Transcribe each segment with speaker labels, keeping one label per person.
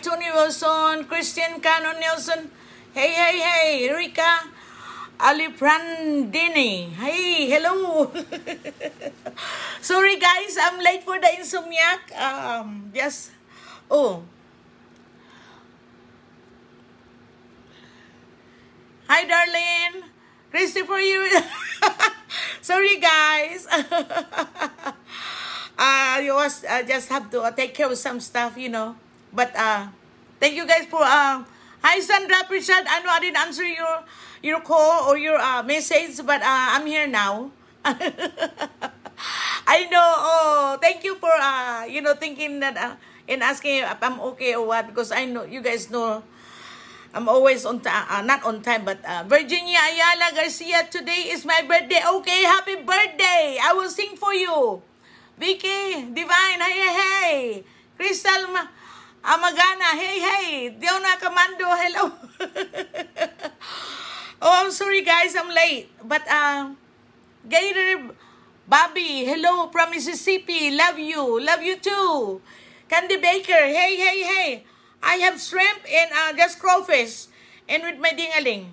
Speaker 1: Tony Wilson, Christian Canon Nelson. Hey, hey, hey, Rika Aliprandini. Hey, hello. Sorry, guys, I'm late for the insomniac. Um, just, oh. Hi, darling. Christopher, you. Sorry, guys. uh, you was uh, just have to uh, take care of some stuff, you know. But uh, thank you guys for uh, hi Sandra Prashad. I know I didn't answer your your call or your uh, message, but uh, I'm here now. I know. Oh, thank you for uh, you know thinking that uh, and asking if I'm okay or what because I know you guys know I'm always on time, uh, not on time, but uh, Virginia Ayala Garcia, today is my birthday. Okay, happy birthday. I will sing for you. Vicky, Divine, hey, hey, hey. Crystal Amagana, hey, hey. Diona Comando, hello. oh, I'm sorry, guys, I'm late. But, uh, Gator Bobby, hello from Mississippi. Love you. Love you too. Candy Baker, hey, hey, hey. I have shrimp and uh, just crawfish. And with my dingaling.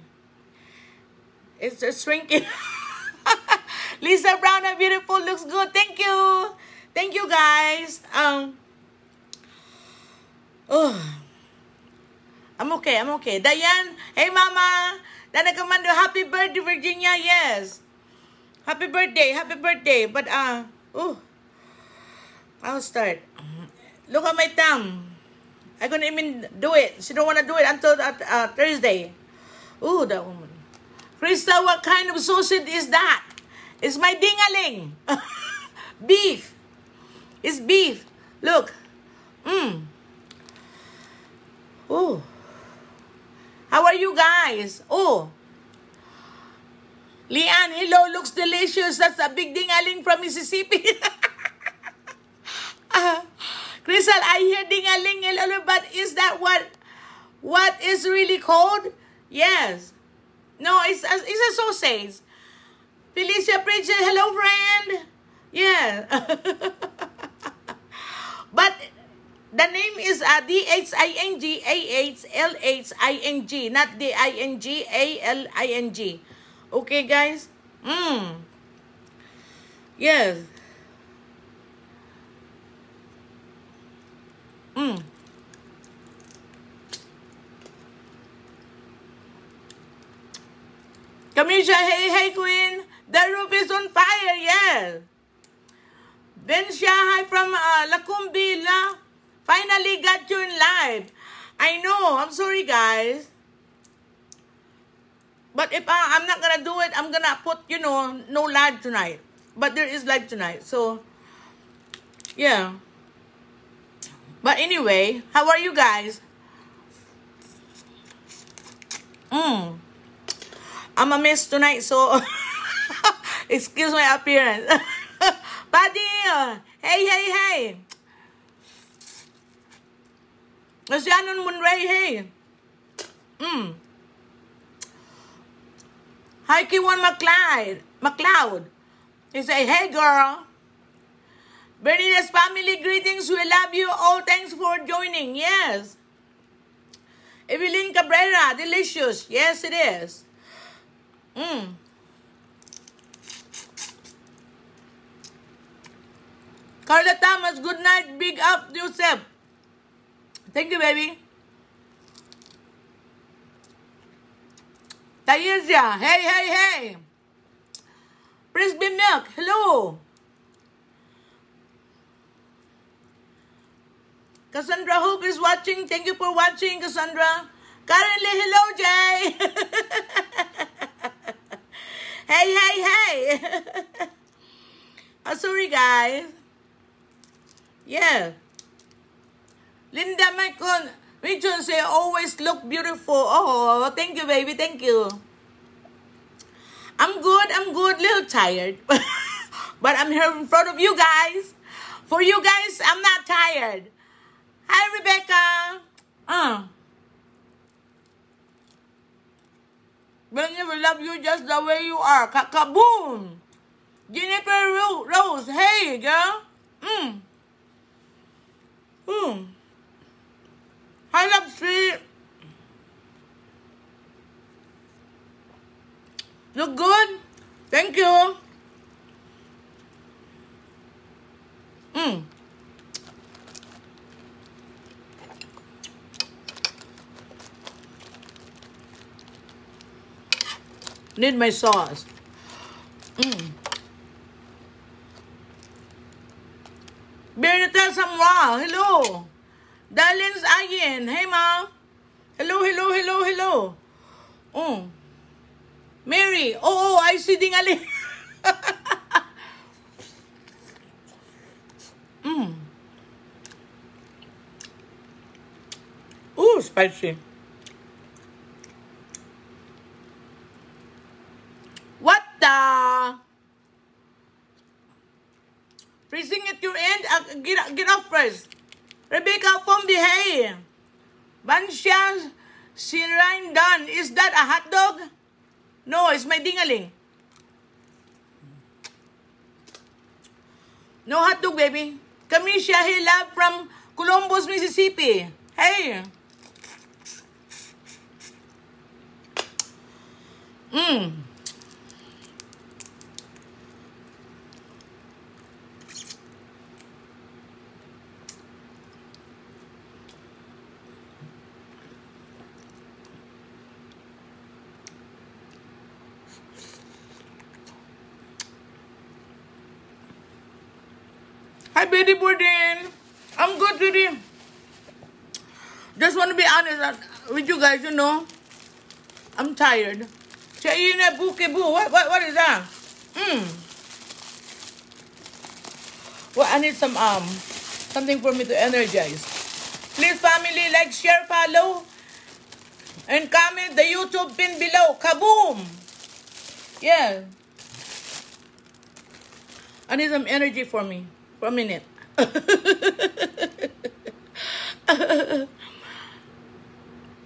Speaker 1: It's uh, shrinking. Lisa Brown, a beautiful, looks good. Thank you. Thank you, guys. Um, oh, I'm okay. I'm okay. Diane, hey, Mama. Dana Commando, happy birthday, Virginia. Yes. Happy birthday. Happy birthday. But, uh, oh, I'll start. Look at my thumb. I couldn't even do it. She don't want to do it until uh, uh, Thursday. Ooh, that woman. Krista, what kind of sausage is that? It's my dingaling. beef. It's beef. Look. Mmm. Oh. How are you guys? Oh. Leanne, hello, looks delicious. That's a big dingaling from Mississippi. uh, Crystal, I hear dingaling, hello, but is that what what is really called? Yes. No, it's it's a sausage. Felicia Preacher, hello, friend. Yeah. but the name is uh, D-H-I-N-G-A-H-L-H-I-N-G, not D-I-N-G-A-L-I-N-G. Okay, guys? Mm. Yes. Mm. Kamisha, hey, hey, Queen. The roof is on fire, yes. Vencia, hi from uh, Lacumbila. Finally got you in live. I know, I'm sorry, guys. But if I, I'm not gonna do it, I'm gonna put, you know, no live tonight. But there is live tonight, so yeah. But anyway, how are you guys? Mm. I'm a mess tonight, so excuse my appearance. Buddy, hey, hey, hey. Si Anon Munray, hey. Mm. Hi, Kiwan McLeod. McLeod. He say, hey, girl. Berninas family greetings. We love you all. Thanks for joining. Yes. Evelyn Cabrera, delicious. Yes, it is. Mm. Carla Thomas, good night. Big up yourself. Thank you, baby. Tayesia, hey, hey, hey. Frisbee Milk, hello. Cassandra Hope is watching. Thank you for watching, Cassandra. Currently, hello, Jay. hey, hey, hey. oh, sorry, guys. Yeah. Linda Michael Richard say always look beautiful. Oh, thank you, baby. Thank you. I'm good. I'm good. Little tired, but I'm here in front of you guys. For you guys, I'm not tired. Hi, Rebecca. Uh. Whenever love you just the way you are. Kaboom. Jennifer Rose. Hey, girl. Mm. Mm. I love sweet. Look good. Thank you. Mmm. Need my sauce. Mmm. Better tell someone. Hello. Darlings Ayin, hey mom. Hello, hello, hello, hello. Oh. Mary, oh, oh I see dingali. mm. Oh, spicy. What the? Freezing at your end? Uh, get, get off first. Rebecca from the hay. Bansha Sirine done. Is that a hot dog? No, it's my dingaling. No hot dog, baby. Kamisha Hila from Columbus, Mississippi. Hey. Mmm. Hi, Betty Bourdain. I'm good today. Just want to be honest with you guys, you know. I'm tired. Chayina Buke Boo. What, what, what is that? Hmm. Well, I need some, um, something for me to energize. Please, family, like, share, follow, and comment the YouTube pin below. Kaboom! Yeah. I need some energy for me for a minute.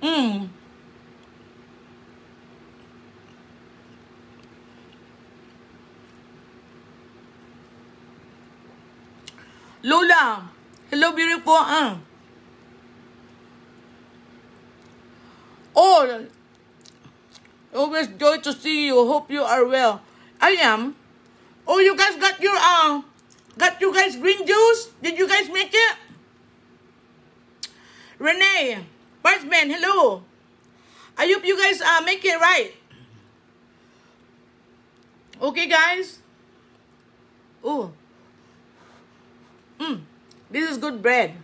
Speaker 1: Mm. Lola, hello beautiful. Uh. Oh, always joy to see you. Hope you are well. I am. Oh, you guys got your uh Got you guys green juice? Did you guys make it? Renee, Bartman, hello. I hope you guys uh, make it right. Okay, guys. Oh. Mm, this is good bread.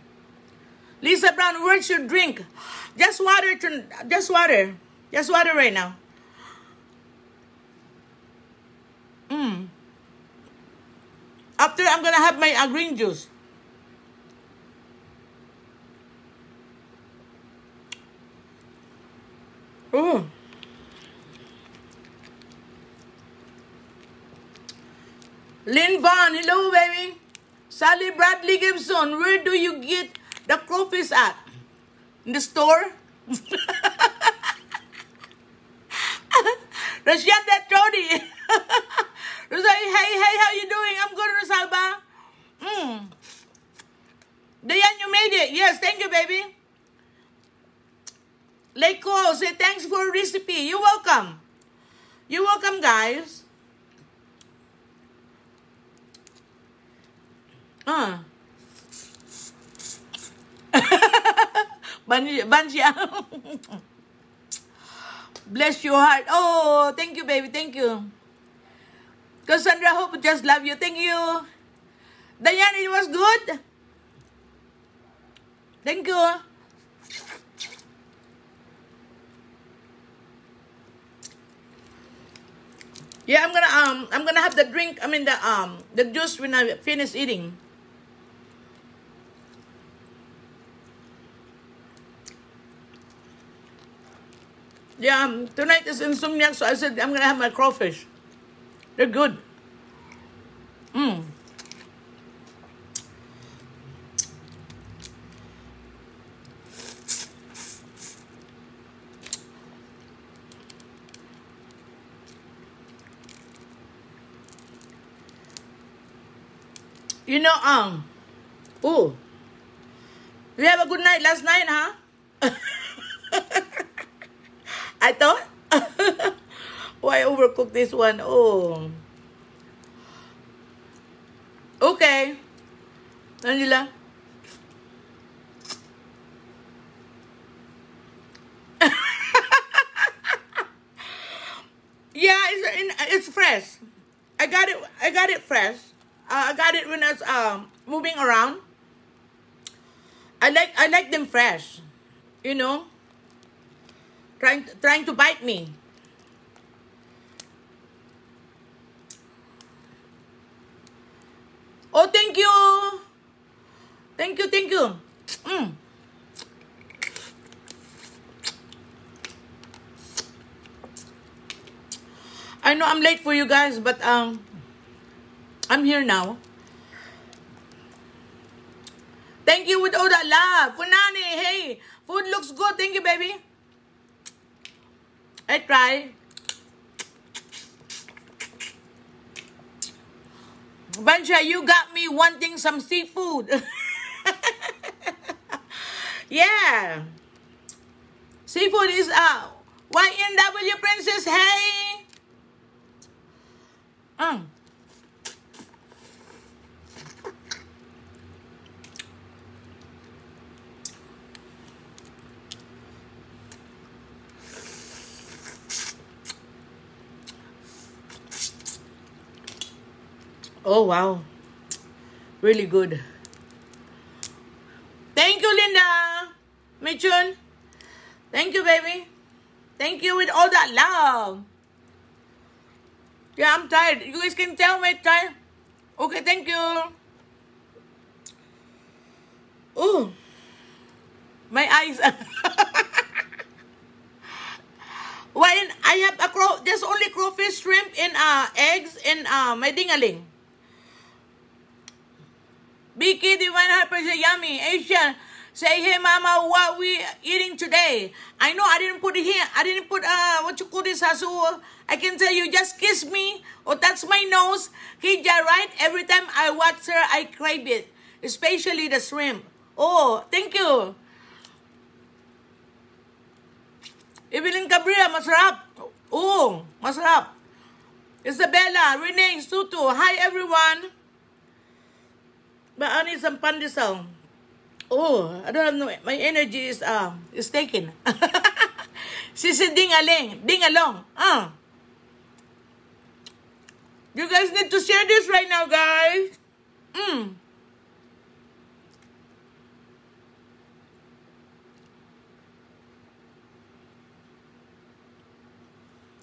Speaker 1: Lisa Brown, where's your drink? Just water, to, just water. Just water right now. Mmm. After, I'm gonna have my uh, green juice. Oh. Lynn Vaughn, hello, baby. Sally Bradley Gibson, where do you get the crawfish at? In the store? Rashida Jody. Rosalie, hey, hey, how you doing? I'm good, Rosalba. Mm. Diane, you made it. Yes, thank you, baby. Leiko, say thanks for recipe. You're welcome. You're welcome, guys. Uh. Banjia. Bless your heart. Oh, thank you, baby. Thank you. Cassandra Hope, just love you. Thank you. Diane, it was good. Thank you. Yeah, I'm gonna um I'm gonna have the drink, I mean the um the juice when I finish eating. Yeah, um, tonight is insomnia, so I said I'm gonna have my crawfish. They're good. Mmm. You know, um, oh, we have a good night last night, huh? I thought. Overcook this one. Oh. Okay. Angela. yeah, it's it's fresh. I got it. I got it fresh. Uh, I got it when I was um, moving around. I like I like them fresh. You know, trying trying to bite me. Oh, thank you. Thank you, thank you. Mm. I know I'm for you guys, but um, I'm here now. Thank you with all that love. Funani, hey, food looks good. Thank you, baby. I try. Bansha, you got me wanting some seafood. yeah. Seafood is uh YNW Princess, hey. Mm. Oh, wow. Really good. Thank you, Linda. Michun. Thank you, baby. Thank you with all that love. Yeah, I'm tired. You guys can tell me tired. Okay, thank you. Oh, my eyes. when I have a crow, there's only crawfish, shrimp, and uh, eggs, and uh, my dingaling. Vicky, the 100% yummy. Asian, say, hey, mama, what we eating today? I know I didn't put it here. I didn't put, uh, what you call this, so I can tell you, just kiss me or touch my nose. Kija, right? Every time I watch her, I crave it. Especially the shrimp. Oh, thank you. Evelyn Cabrera, masarap. Oh, masarap. Isabella, Renee, Sutu. Hi, everyone. But I need some pandesal. Oh, I don't know. My energy is uh, is taken. Sisi ding-aling. Ding-along. Ah. You guys need to share this right now, guys. Mm.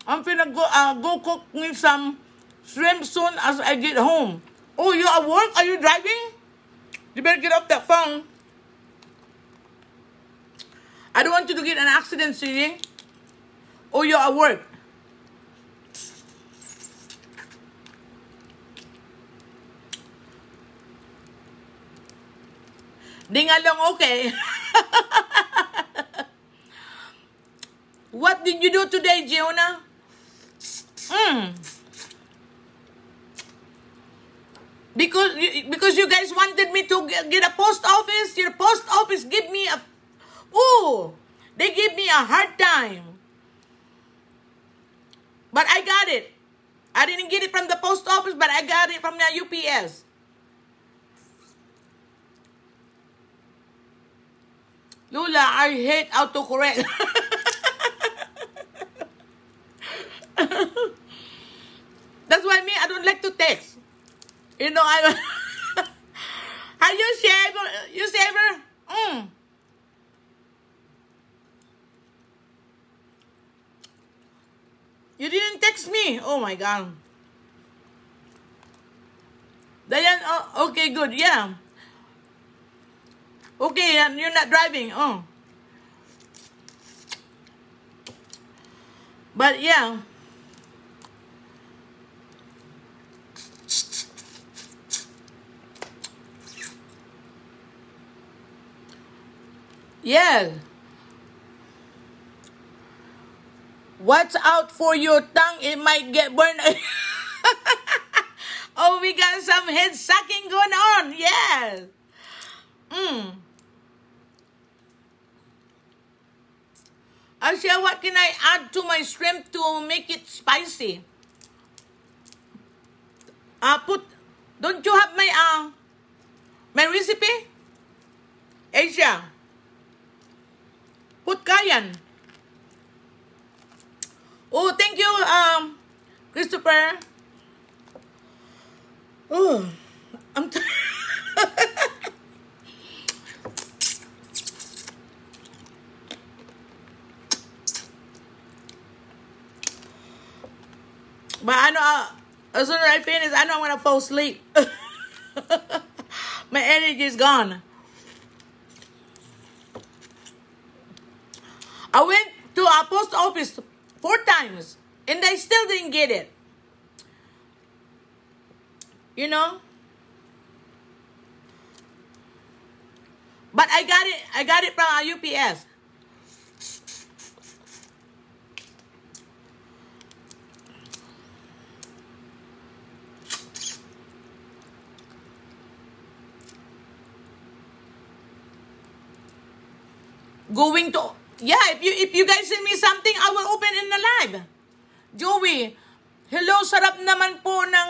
Speaker 1: I'm gonna go uh, go cook me some shrimp soon as I get home. Oh, you at work? Are you driving? You better get off that phone. I don't want you to get an accident, sweetie. Or you're at work. Ding along, okay. what did you do today, Jiona? Hmm. Because because you guys wanted me to get a post office, your post office give me a oh, they give me a hard time. But I got it. I didn't get it from the post office, but I got it from the UPS. Lula, I hate autocorrect. That's why me, I don't like to text. You know, I. Are you shaver? You shaver? Mm. You didn't text me. Oh my god. Diane, oh, okay, good. Yeah. Okay, and you're not driving. Oh. But yeah. Yeah. Watch out for your tongue. It might get burned. oh, we got some head sucking going on. Yeah. Mm. Asya, what can I add to my shrimp to make it spicy? Uh, put, don't you have my, uh, my recipe? Asia. Put cayenne. Oh, thank you, um, Christopher. Oh, I'm tired. but I know, uh, as soon as I finish, I know I'm gonna fall asleep. My energy is gone. I went to a post office four times and I still didn't get it. You know? But I got it I got it from UPS. Going to yeah, if you if you guys send me something, I will open in the live. Joey, hello, sarap naman po ng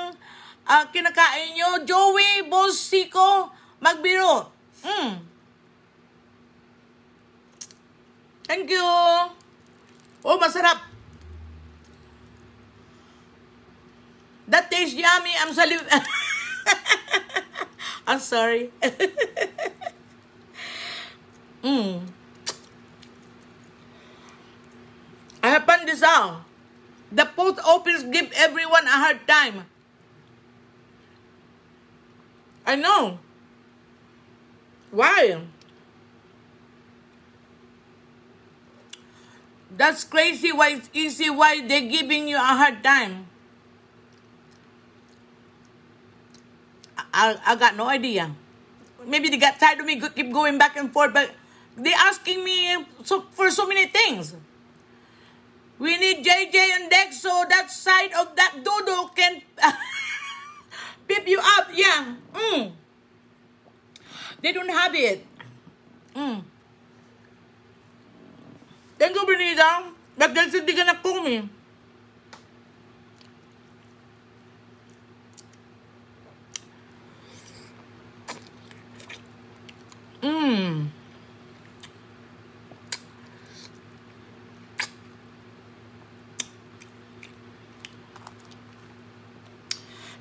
Speaker 1: uh, kinakain nyo. Joey, Bolsico, magbiro. Mm. Thank you. Oh, masarap. That tastes yummy. I'm saliv... I'm sorry. mm. I have pandesal. The post office give everyone a hard time. I know. Why? That's crazy why it's easy why they're giving you a hard time. I, I got no idea. Maybe they got tired of me keep going back and forth, but they're asking me so, for so many things. We need JJ and Dex so that side of that dodo can pip you up. Yeah. Mm. They don't have it. Mm. Thank you, Benita. But that's hindi ka na kumi. Mmm.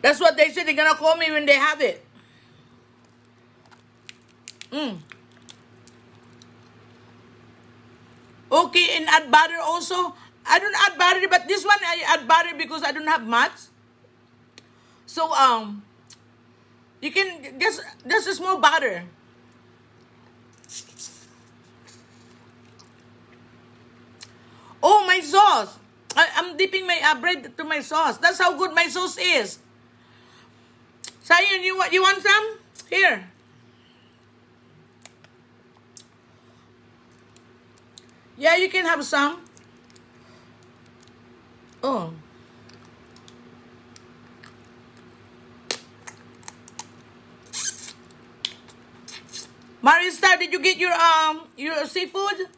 Speaker 1: That's what they said. They're gonna call me when they have it. Mm. Okay, and add butter also. I don't add butter, but this one I add butter because I don't have much. So um, you can just just a small butter. Oh, my sauce! I, am dipping my uh, bread to my sauce. That's how good my sauce is. Sayan, you want you want some? Here. Yeah, you can have some. Oh. Marista, did you get your um your seafood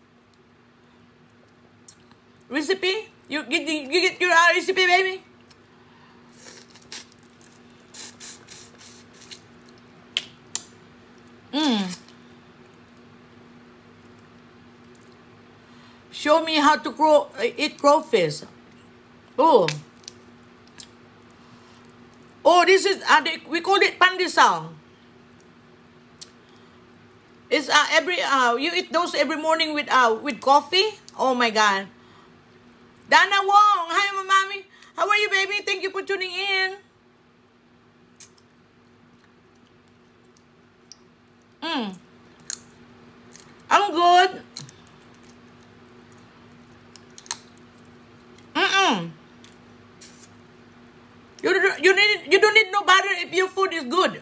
Speaker 1: recipe? You get you get your uh, recipe, baby? Mm. Show me how to grow, uh, eat crawfish. Oh. Oh, this is, uh, they, we call it pandesal. It's uh, every, uh, you eat those every morning with, uh, with coffee. Oh my God. Dana Wong. Hi, mommy. How are you, baby? Thank you for tuning in. Mm. I'm good. Mm-mm. You, you, need, you don't need no butter if your food is good.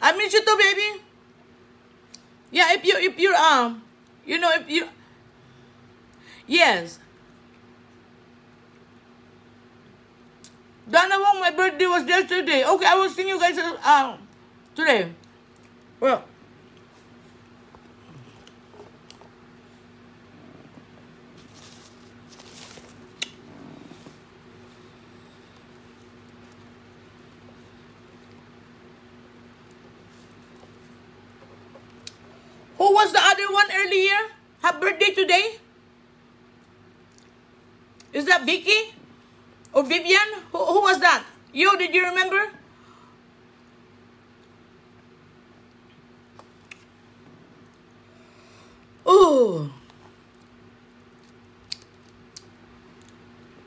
Speaker 1: I miss you too, baby. Yeah, if you, if you're, um, you know, if you, yes. Wong, my birthday was yesterday. Okay, I will sing you guys, um, today. Well, Who was the other one earlier? Have birthday today? Is that Vicky? Or Vivian? Who, who was that? You, did you remember? Oh.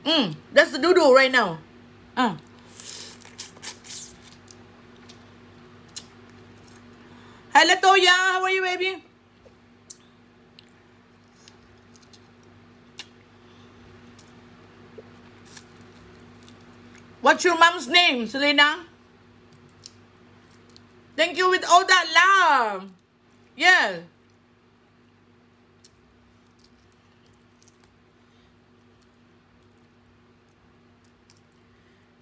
Speaker 1: Mm, that's the doodle right now. Uh. Hi, Latoya. How are you, baby? What's your mom's name, Selena? Thank you with all that love. Yeah.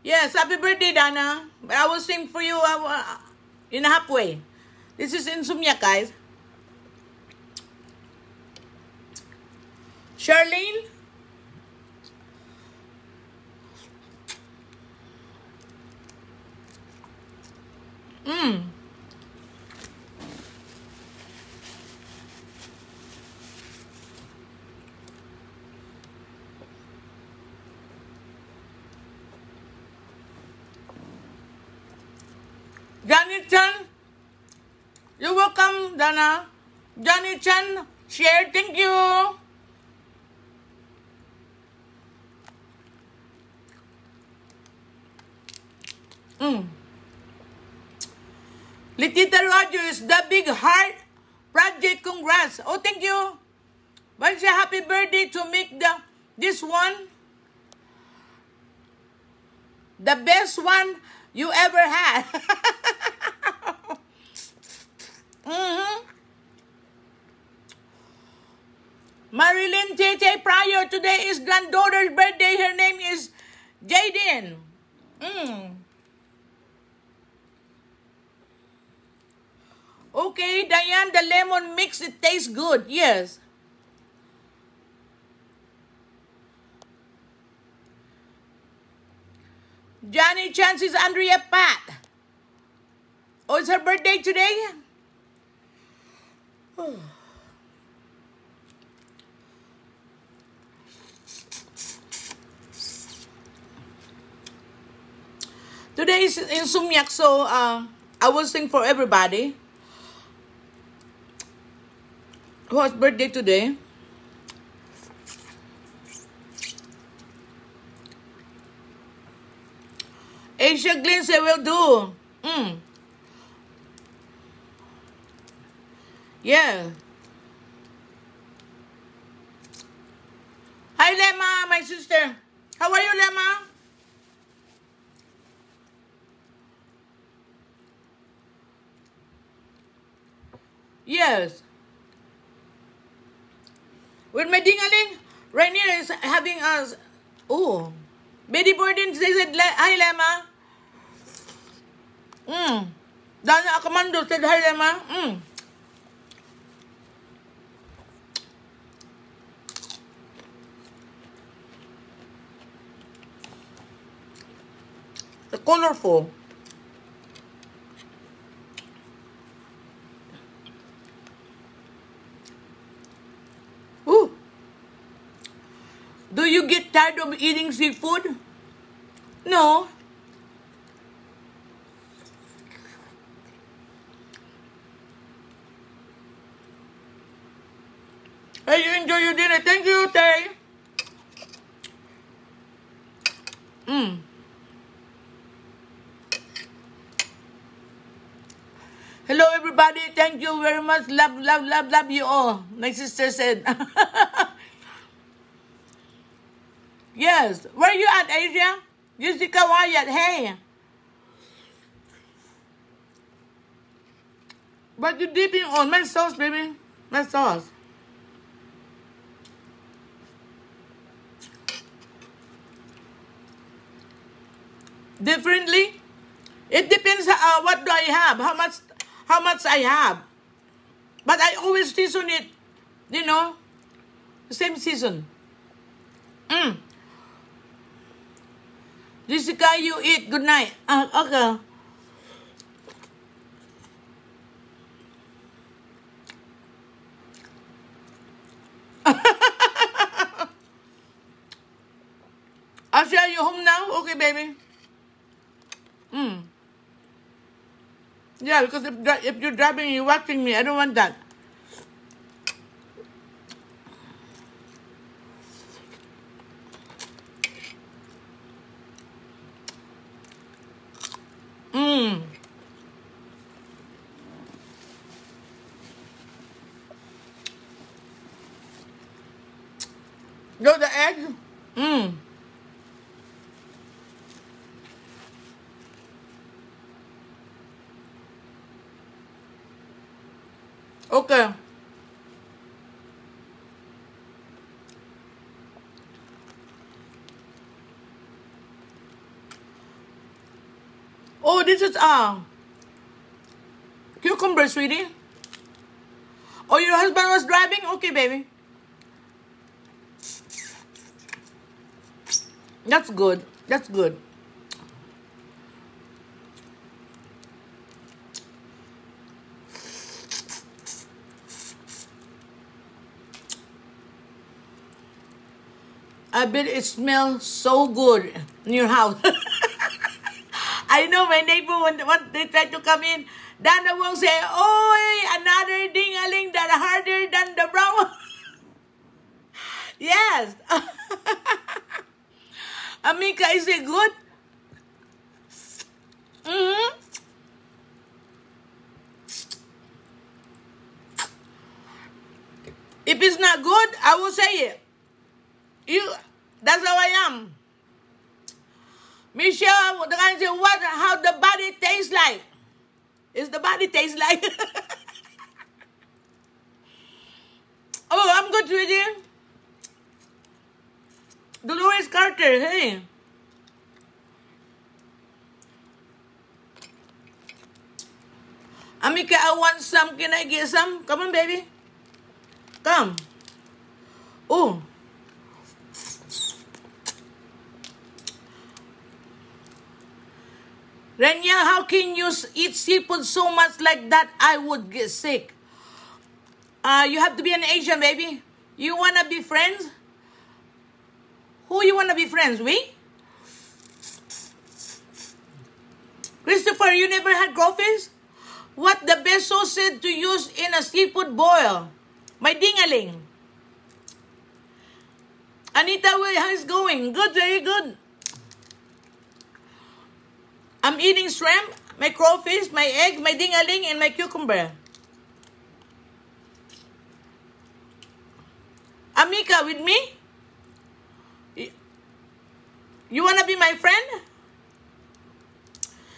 Speaker 1: Yes, happy birthday, Dana. I will sing for you uh, in halfway. This is Insomnia, guys. Charlene? Mmm. Chan, you're welcome, Dana. Johnny Chan, share, thank you. Mm. Letita Rogers, the big heart project, congrats. Oh, thank you. What's a happy birthday to make the this one the best one you ever had. mm-hmm. Marilyn Tete Pryor, today is granddaughter's birthday. Her name is Jaden. Mm. Okay, Diane, the lemon mix, it tastes good. Yes. Johnny Chance's Andrea Pat. Oh, it's her birthday today? Today is in Insomniac, so uh, I will sing for everybody. Whose birthday today? Asia Glinse will do. Mm. Yeah. Hi, Lema, my sister. How are you, Lema? Yes. With my dingaling, Rainier is having us. Oh. Betty Borden said, Hi, Lema. Mm. Dana Akamando said, Hi, Lema. Mm. Colorful. Ooh. Do you get tired of eating seafood? No. Hey, you enjoy your dinner. Thank you, Tay. Mm. Hello, everybody. Thank you very much. Love, love, love, love you all. My sister said. yes. Where you at, Asia? Jessica Wyatt. Hey. What you dipping on? My sauce, baby. My sauce. Differently? It depends uh, what do I have, how much how much I have. But I always season it, you know, same season. Mm. Jessica, you eat. Good night. Uh, okay. Ashley, are you home now? Okay, baby. Mm. Yeah, because if, if you're driving, you're watching me. I don't want that. Mmm. Know the egg? Mmm. Okay. Oh, this is uh cucumber, sweetie. Oh, your husband was driving? Okay, baby. That's good. That's good. I bet it smells so good in your house. I know my neighbor when, when they try to come in, Dana will say, "Oh, another dingaling that harder than the brown." yes. Amika, is it good? Mm-hmm. If it's not good, I will say it. You that's how I am. Michelle, the guy say, what, how the body tastes like? Is the body taste like? oh, I'm good with you. Dolores Carter, hey. Amika, I want some. Can I get some? Come on, baby. Come. Oh. Renya, how can you eat seafood so much like that? I would get sick. Uh, you have to be an Asian, baby. You wanna be friends? Who you wanna be friends with? Christopher, you never had crawfish? What the best sauce to use in a seafood boil? My dingaling. Anita, how is going? Good, very good. I'm eating shrimp, my crawfish, my egg, my dingaling, and my cucumber. Amika, with me? You wanna be my friend?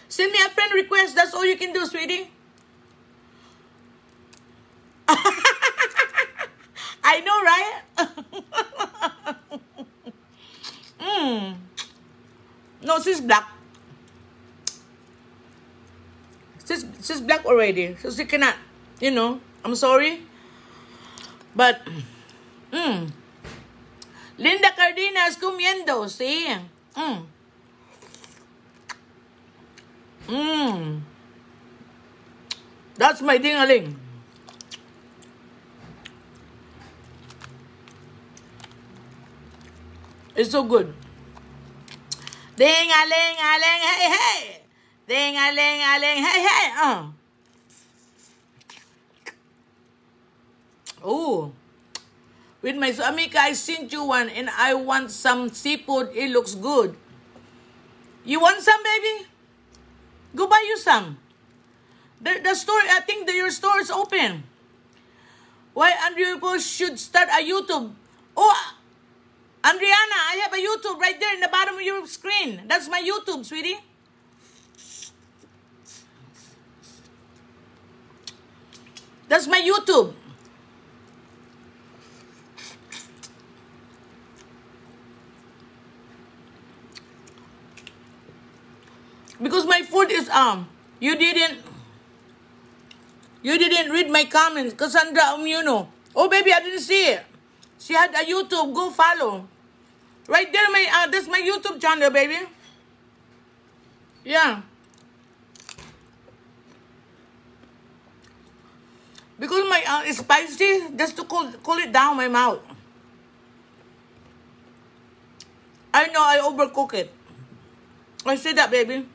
Speaker 1: Send me a friend request. That's all you can do, sweetie. I know, right? mm. No, she's black. She's she's black already, so she cannot. You know, I'm sorry, but mm, Linda Cardenas comiendo, see, Mm. Mm. That's my dingaling. It's so good. Ding-a-ling-a-ling, hey, hey. Ding a ling a ling. Hey, hey. Uh. Oh. With my Amika, I sent you one and I want some seafood. It looks good. You want some, baby? Go buy you some. The, the store, I think the, your store is open. Why Andrea should start a YouTube? Oh, Andriana, I have a YouTube right there in the bottom of your screen. That's my YouTube, sweetie. That's my YouTube. Because my food is um you didn't you didn't read my comments, Cassandra Umuno. Oh baby, I didn't see it. She had a YouTube. Go follow. Right there, my uh, that's my YouTube channel, baby. Yeah. Because my uh, it's spicy, just to cool, cool it down my mouth. I know I overcook it. I see that, baby.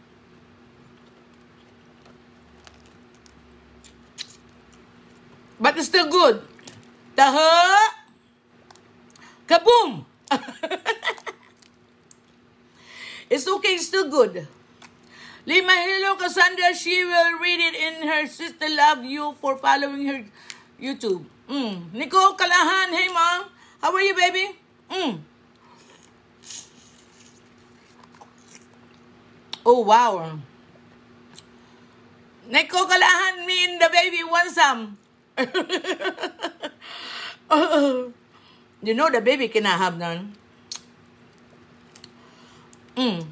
Speaker 1: But it's still good. Taha! Kaboom! it's okay, it's still good. Lima, hello, Cassandra. She will read it in her sister love you for following her YouTube. Mm. Kalahan, hey mom. How are you, baby? Mm. Oh, wow. Nicole Kalahan, me and the baby want some. you know the baby cannot have none. Mm.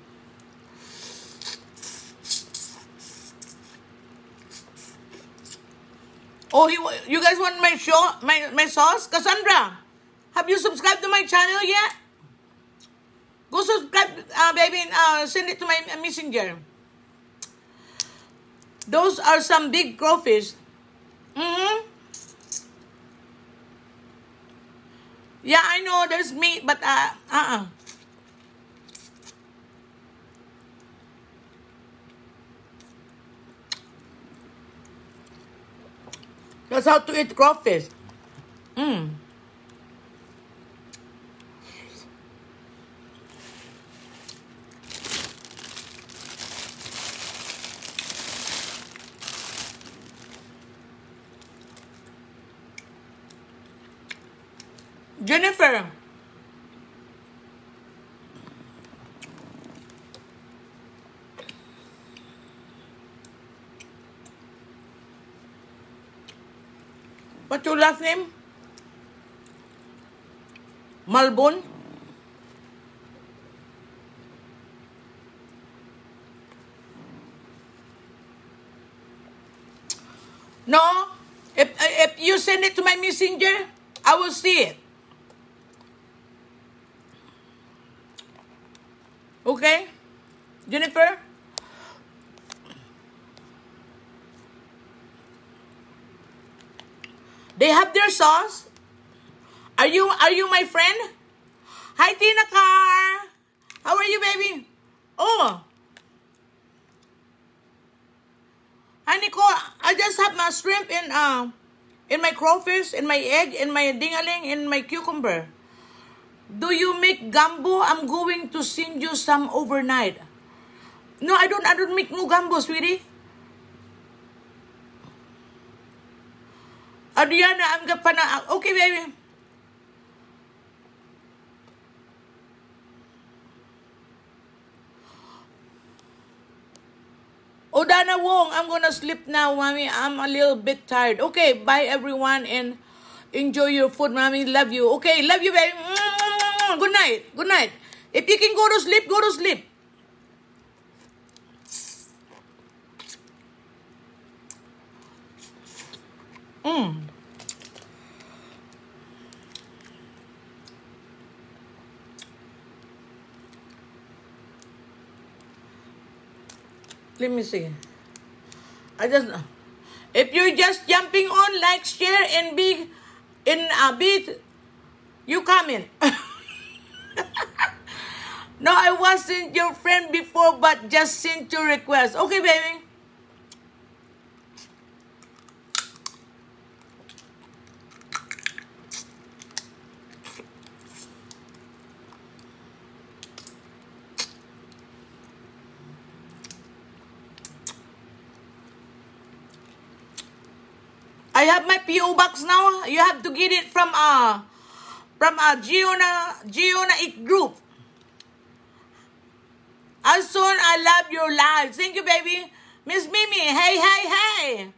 Speaker 1: Oh, he, you guys want my show, my, my sauce? Cassandra, have you subscribed to my channel yet? Go subscribe, uh, baby, and uh, send it to my messenger. Those are some big crawfish. Mm-hmm. Yeah, I know there's meat, but uh, uh-uh. That's how to eat crawfish. Mm. Jennifer. What's your last name? Malbon? No. If, if you send it to my messenger, I will see it. Okay? Jennifer? They have their sauce. Are you are you my friend? Hi Tina Carr. How are you, baby? Oh. Hi Nicole. I just have my shrimp in uh in my crawfish, in my egg, in my dingaling, in my cucumber. Do you make gumbo? I'm going to send you some overnight. No, I don't. I don't make no gumbo, sweetie. Adriana, I'm gonna. Okay, baby. Odana Wong, I'm gonna sleep now, mommy. I'm a little bit tired. Okay, bye everyone and enjoy your food, mommy. Love you. Okay, love you, baby. Good night. Good night. If you can go to sleep, go to sleep. Mm. Let me see. I just if you're just jumping on, like, share, and be in a bit, you come in. no, I wasn't your friend before, but just sent your request. Okay, baby. Have my PO box now. You have to get it from uh from uh Jiona Jiona It Group. As soon I love your live. Thank you, baby. Miss Mimi. Hey, hey, hey.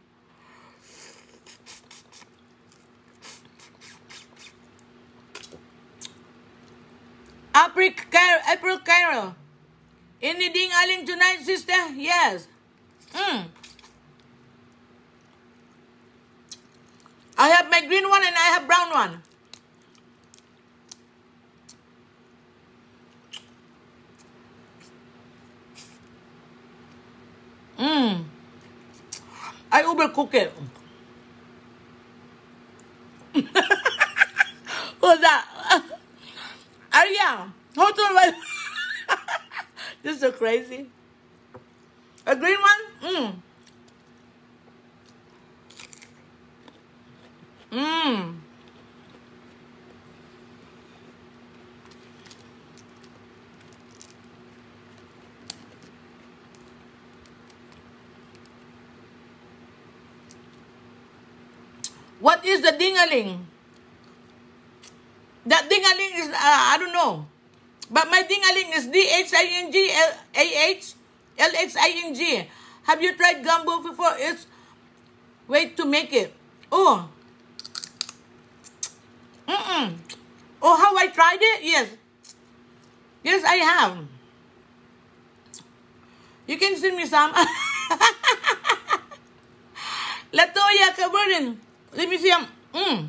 Speaker 1: April Carol. April Carol. Anything aling tonight, sister? Yes. Mm. I have my green one and I have brown one. Mmm. I overcook it. What's that? Aria, hold on. this is so crazy. A green one? Mmm. Mmm. What is the dingaling? That dingaling is, uh, I don't know. But my dingaling is D-H-I-N-G-L-H-L-H-I-N-G. Have you tried gumbo before? It's, wait to make it. Oh. Mm-mm. Oh, how I tried it? Yes. Yes, I have. You can send me some. Latoya Cabernet. Let me see. Um, mm.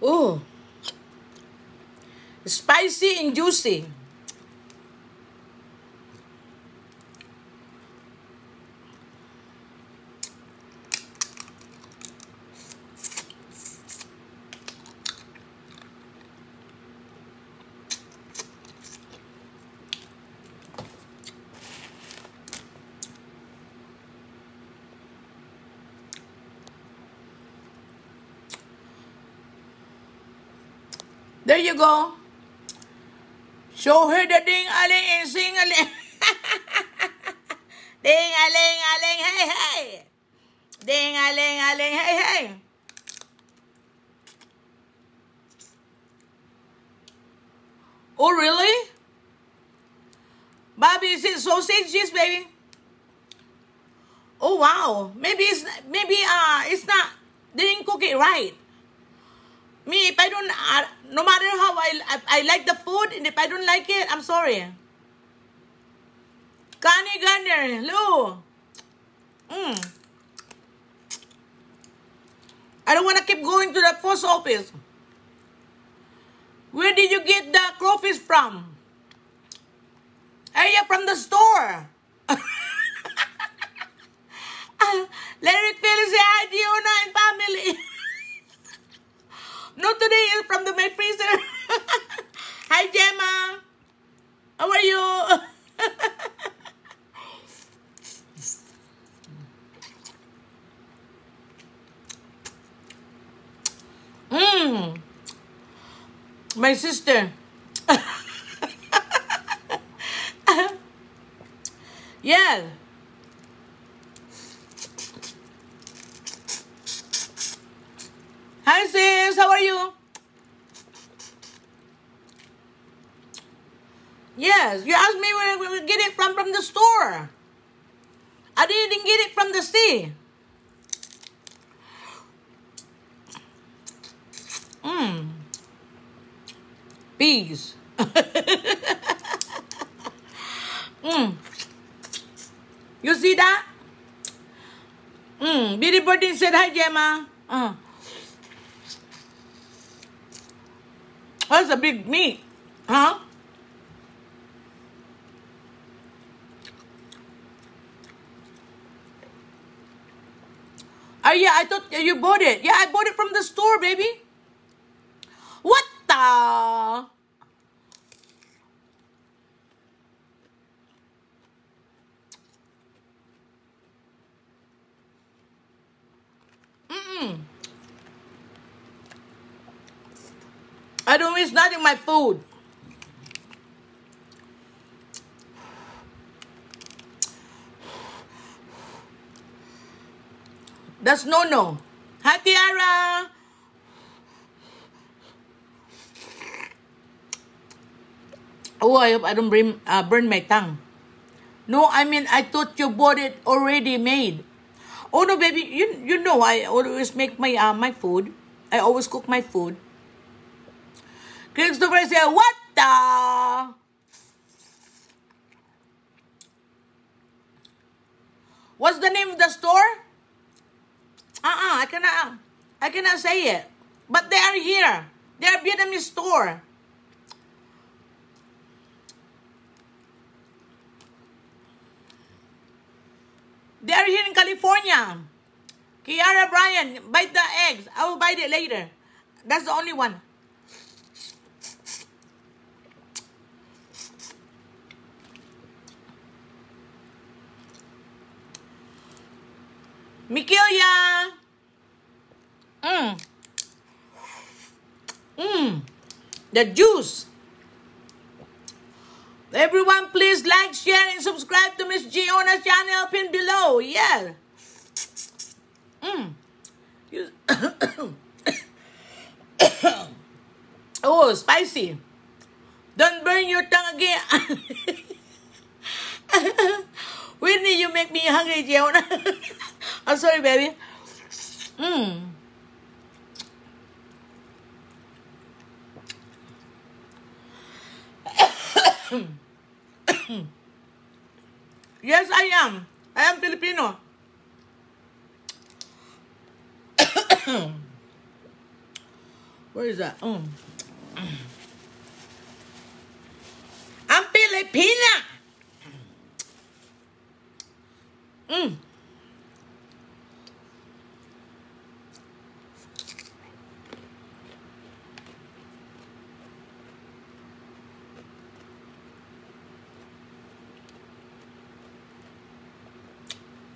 Speaker 1: Oh, spicy and juicy. Go. Show her the ding a ling and sing a ling. ding a ling a ling, hey hey. Ding a ling a ling, hey hey. Oh really? Bobby, is it sausage? Yes, baby. Oh wow. Maybe it's maybe uh it's not they didn't cook it right. Me, if I don't, uh, no matter how I, I, I like the food, and if I don't like it, I'm sorry. Connie Gunner, hello. Mm. I don't want to keep going to the post office. Where did you get the crawfish from? Are you from the store? Larry Phillips hi, Diona and family. No, today is from the my freezer. Hi, Gemma. How are you? Mmm. My sister. yeah. Hi sis, how are you? Yes, you asked me where we get it from from the store. I didn't get it from the sea. Mmm. Peas. Mmm. You see that? Mmm. Beauty Birdie said hi, Gemma. Uh. That's a big meat, huh? Oh yeah, I thought you bought it. Yeah, I bought it from the store, baby. What the? Mm-mm. I don't waste nothing my food. That's no no. Hi Tiara. Oh, I hope I don't burn, uh, burn my tongue. No, I mean I thought you bought it already made. Oh no, baby, you you know I always make my uh, my food. I always cook my food. Christopher said, What the? What's the name of the store? Uh-uh, I cannot, I cannot say it. But they are here. They are Vietnamese store. They are here in California. Kiara Bryan, bite the eggs. I will bite it later. That's the only one. Mikilia. Mmm. Mmm. The juice. Everyone, please like, share, and subscribe to Miss Jiona's channel pin below. Yeah. Mm. oh, spicy. Don't burn your tongue again. Whitney, you make me hungry, Jiona. I'm sorry, baby. Mmm. yes, I am. I am Filipino. Where is that? Oh. I'm Filipina. Mm.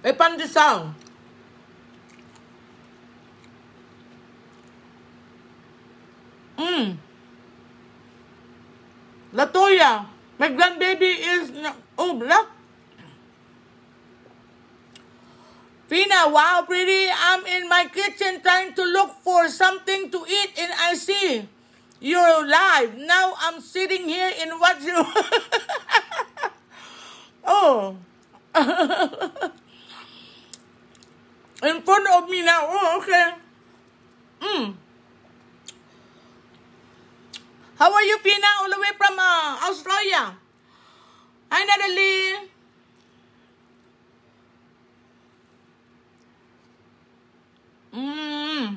Speaker 1: May pandesal. Mmm. Latoya, my grandbaby is, oh, black. Fina, wow, pretty. I'm in my kitchen trying to look for something to eat and I see you're live. Now I'm sitting here and watch you. oh. in front of me now. Oh, okay. Mm. How are you, Pina? All the way from uh, Australia. Hi, Natalie. Mmm.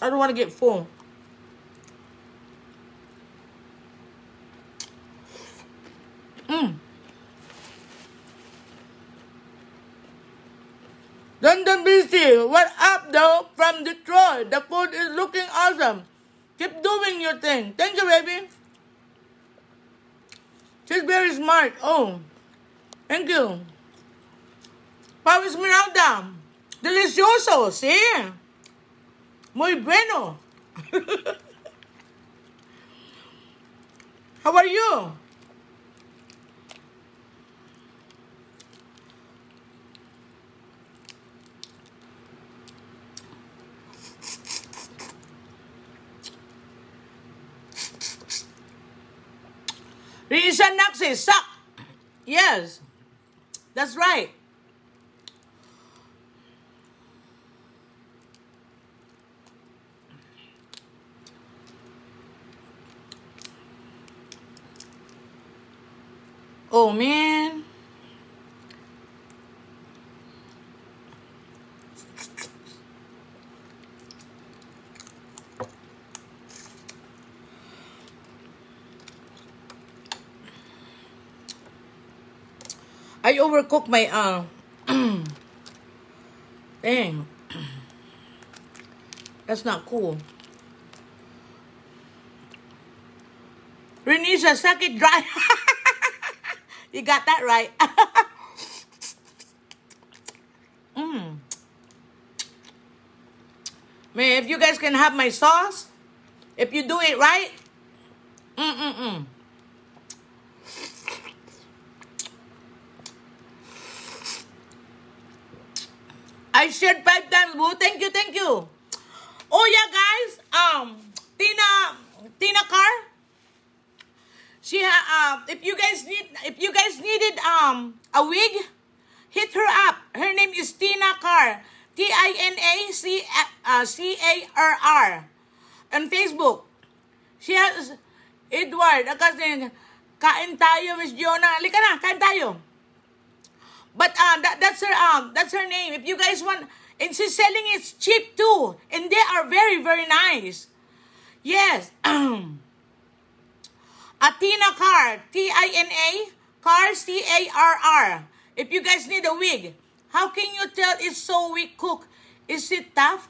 Speaker 1: I don't want to get full. Mmm. London BC, what up though from Detroit? The food is looking awesome. Keep doing your thing. Thank you, baby. She's very smart. Oh, thank you. Pau Esmeralda. Delicioso, sí. Muy bueno. How are you? Risa Naxi, suck. Yes, that's right. Oh man. I overcook my uh dang. That's not cool. Renisha, suck it dry. you got that right. mm. Man, if you guys can have my sauce, if you do it right, mm-mm-mm. I shared five times, boo. Thank you, thank you. Oh yeah, guys. Um, Tina, Tina Carr. She uh, if you guys need, if you guys needed um a wig, hit her up. Her name is Tina Carr. T I N A C uh, on Facebook. She has Edward, kasi kain tayo, Miss Jonah. Halika na, kain tayo. But uh, that, that's her um that's her name. If you guys want, and she's selling it cheap too, and they are very very nice. Yes, Athena Car T I N A Car C A R R. If you guys need a wig, How can you tell it's so weak cook? Is it tough?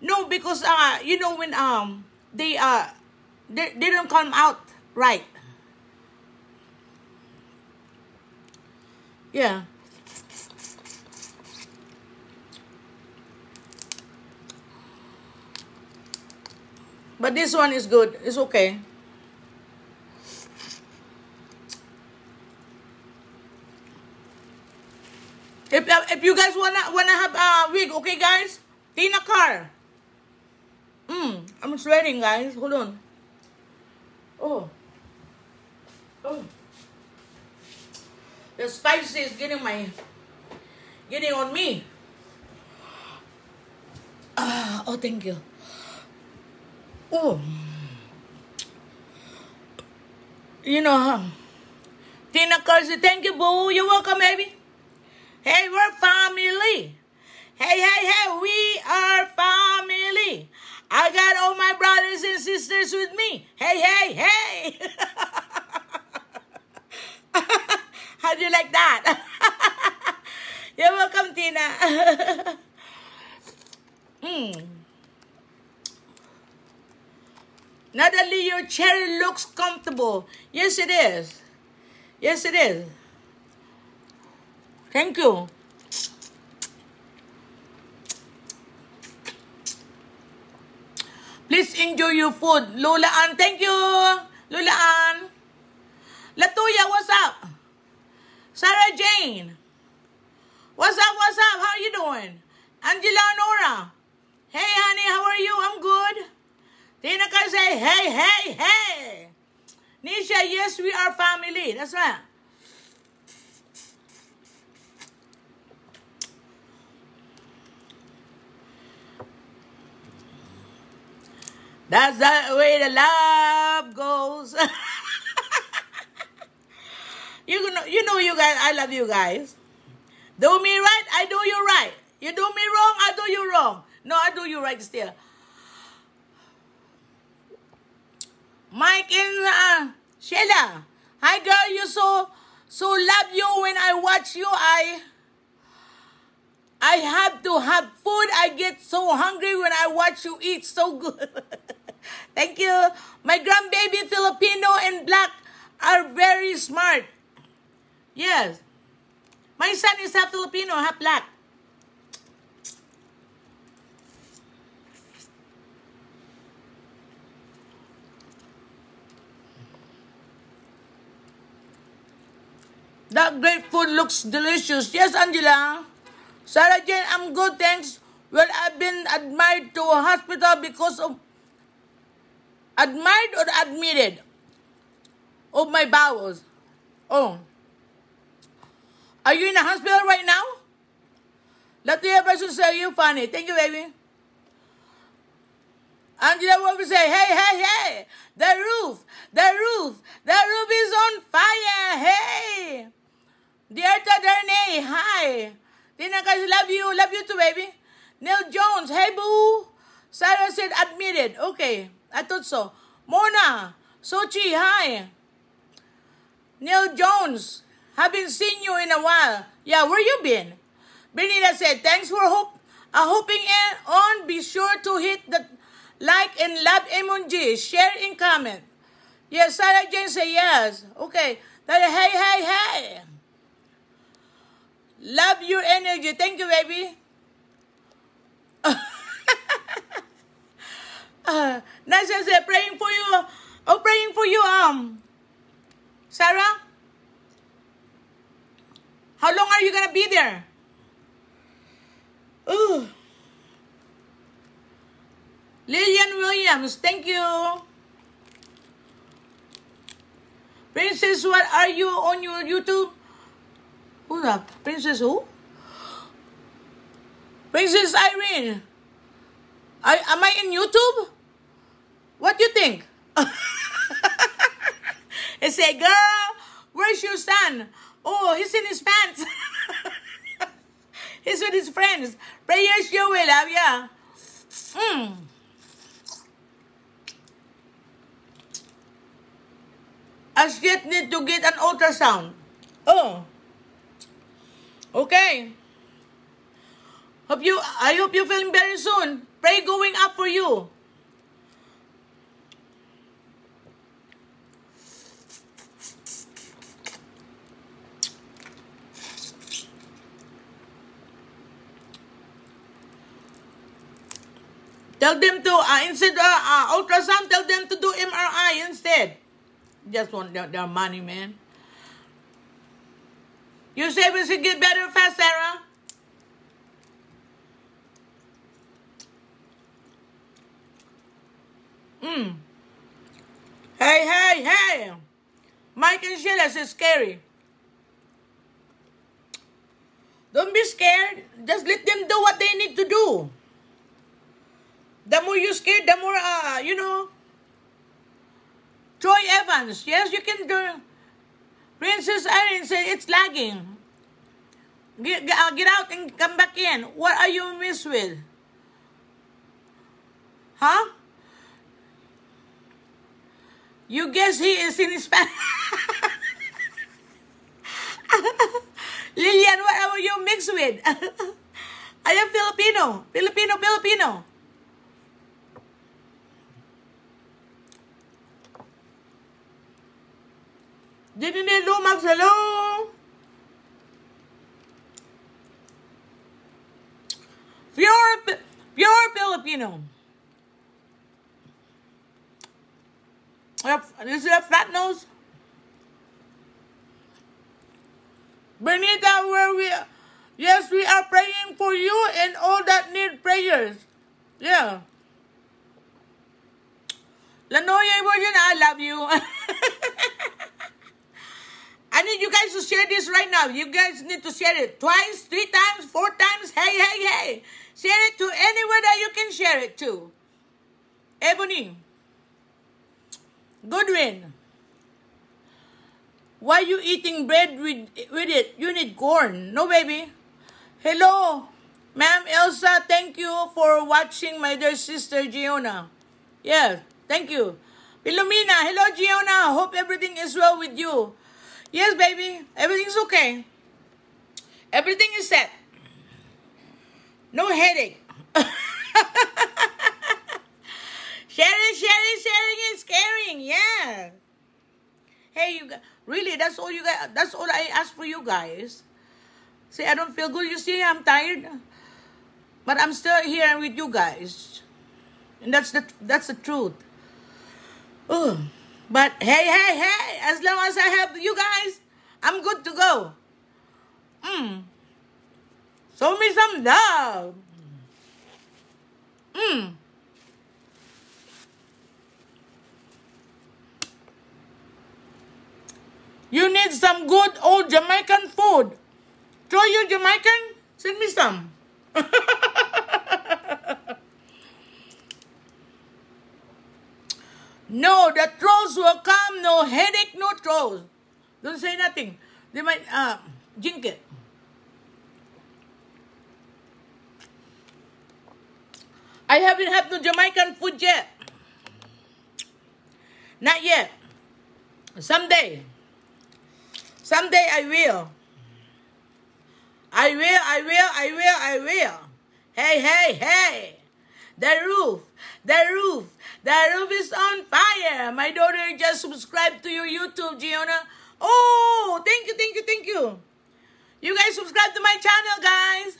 Speaker 1: No, because uh, you know when um they uh they, they don't come out right. Yeah. But this one is good. It's okay. If, if you guys wanna wanna have a wig, okay guys? Tina Carr. Mmm, I'm sweating guys. Hold on. Oh. Oh. The spicy is getting my getting on me. Ah, oh thank you. Oh. You know? Tina Carr thank you, boo. You're welcome, baby. Hey, we're family. Hey, hey, hey, we are family. I got all my brothers and sisters with me. Hey, hey, hey. How do you like that? You're welcome, Tina. mm. Natalie, your chair looks comfortable. Yes, it is. Yes, it is. Thank you. Please enjoy your food. Lola Ann, thank you. Lola Ann. Latuya, what's up? Sarah Jane. What's up, what's up? How are you doing? Angela Nora. Hey, honey, how are you? I'm good. Tina can say, hey, hey, hey. Nisha, yes, we are family. That's right. That's the way the love goes. you know, you know, you guys. I love you guys. Do me right, I do you right. You do me wrong, I do you wrong. No, I do you right still. Mike and uh, Sheila. Hi, girl. You so so love you when I watch you. I I have to have food. I get so hungry when I watch you eat so good. Thank you. My grandbaby Filipino and black are very smart. Yes. My son is half Filipino, half black. That great food looks delicious. Yes, Angela. Sarah Jane, I'm good, thanks. Well, I've been admitted to a hospital because of admired or admitted of my bowels. Oh. Are you in a hospital right now? Let the person say you're funny. Thank you, baby. Angela will say, hey, hey, hey, the roof, the roof, the roof is on fire. Hey. Dear Taderne, hi. Tina guys, love you, love you too, baby. Neil Jones, hey boo. Sarah said admitted. Okay, I thought so. Mona, Sochi, hi. Neil Jones, haven't seen you in a while. Yeah, where you been? Benita said, thanks for hope, uh, hoping in on. Be sure to hit the like and love emoji. Share in comment. Yes, Sarah Jane said yes. Okay. Hey, hey, hey. Love your energy. Thank you, baby. uh, Nasha said, praying for you. Oh, praying for you, um, Sarah. How long are you gonna be there? Ooh. Lillian Williams, thank you. Princess, what are you on your YouTube? Who's that? Princess who? Princess Irene. I, am I in YouTube? What do you think? I say, girl, where's your son? Oh, he's in his pants. he's with his friends. Prayers your will, love ya. Hmm. As yet need to get an ultrasound. Oh. Okay. Hope you, I hope you're feeling better soon. Pray going up for you. Tell them to, uh, instead of uh, ultrasound, tell them to do MRI instead. Just want their, their money, man. You say we should get better fast, Sarah? Hmm. Hey, hey, hey. Mike and Sheila is scary. Don't be scared. Just let them do what they need to do. The more you scared, the more, uh, you know. Troy Evans. Yes, you can do. Princess Irene said it's lagging. Get, get, uh, get out and come back in. What are you miss with? Huh? You guess he is in Spanish. Lilian, what are you mixed with? I am Filipino. Filipino, Filipino. Didn't it Lumax, hello? Pure, pure Filipino. This is a fat nose. Benita, where we yes, we are praying for you and all that need prayers. Yeah. Virgin, I love you. I need you guys to share this right now. You guys need to share it twice, three times, four times. Hey, hey, hey. Share it to anywhere that you can share it to. Ebony. Goodwin. Why you eating bread with, with it? You need corn. No, baby. Hello. Ma'am Elsa, thank you for watching my dear sister Jiona. Yes, thank you. Philomena, hello Jiona. Hope everything is well with you. Yes, baby. Everything's okay. Everything is set. No headache. sharing, sharing, sharing is caring. Yeah. Hey, you guys. Really, that's all you guys. That's all I ask for you guys. Say, I don't feel good. You see, I'm tired. But I'm still here with you guys. And that's the that's the truth. Oh. But hey, hey, hey, as long as I have you guys, I'm good to go. Mm. Show me some love. Mm. You need some good old Jamaican food. Show you Jamaican? Send me some. No, the trolls will come. No headache, no trolls. Don't say nothing. They might uh, it. I haven't had no Jamaican food yet. Not yet. Someday. Someday I will. I will, I will, I will, I will. Hey, hey, hey. The roof, the roof, the roof is on fire. My daughter just subscribed to your YouTube, Jiona. Oh, thank you, thank you, thank you. You guys subscribe to my channel, guys.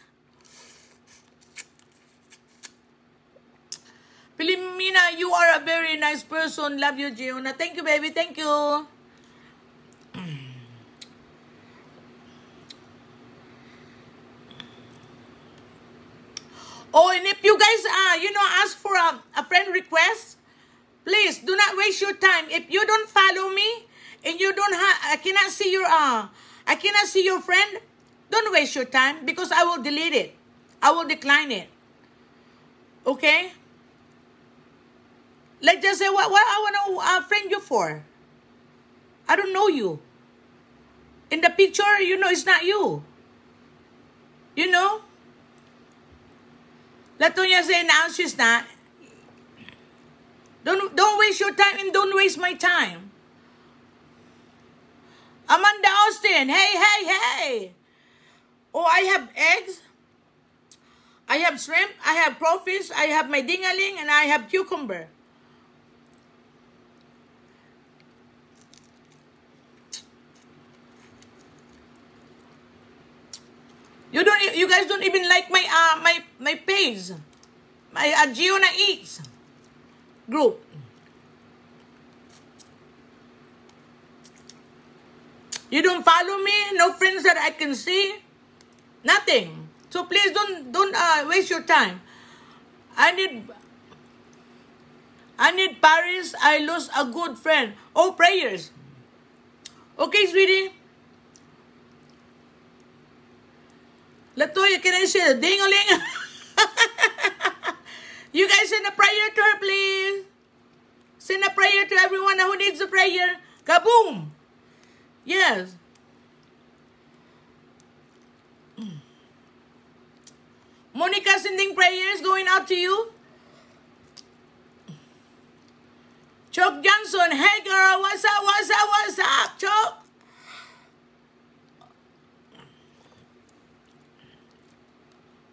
Speaker 1: Filomena, you are a very nice person. Love you, Jiona. Thank you, baby. Thank you. Oh, and if you guys, uh, you know, ask for a, a friend request, please do not waste your time. If you don't follow me and you don't have, I cannot see your, uh, I cannot see your friend, don't waste your time because I will delete it. I will decline it. Okay? Like just say, what, what I want to uh, friend you for? I don't know you. In the picture, you know, it's not you. You know? Latoya say now she's not. Don't don't waste your time and don't waste my time. Amanda Austin, hey, hey, hey. Oh, I have eggs. I have shrimp, I have crawfish, I have my dingaling, and I have cucumber. You don't. You guys don't even like my uh my my page, my uh, Jiona Eats group. You don't follow me. No friends that I can see. Nothing. So please don't don't uh, waste your time. I need. I need Paris. I lost a good friend. Oh, prayers. Okay, sweetie. Latoya, can I say the ding-a-ling? you guys send a prayer to her, please. Send a prayer to everyone who needs a prayer. Kaboom! Yes. Monica sending prayers going out to you. Chuck Johnson, hey girl, what's up, what's up, what's up, Chuck?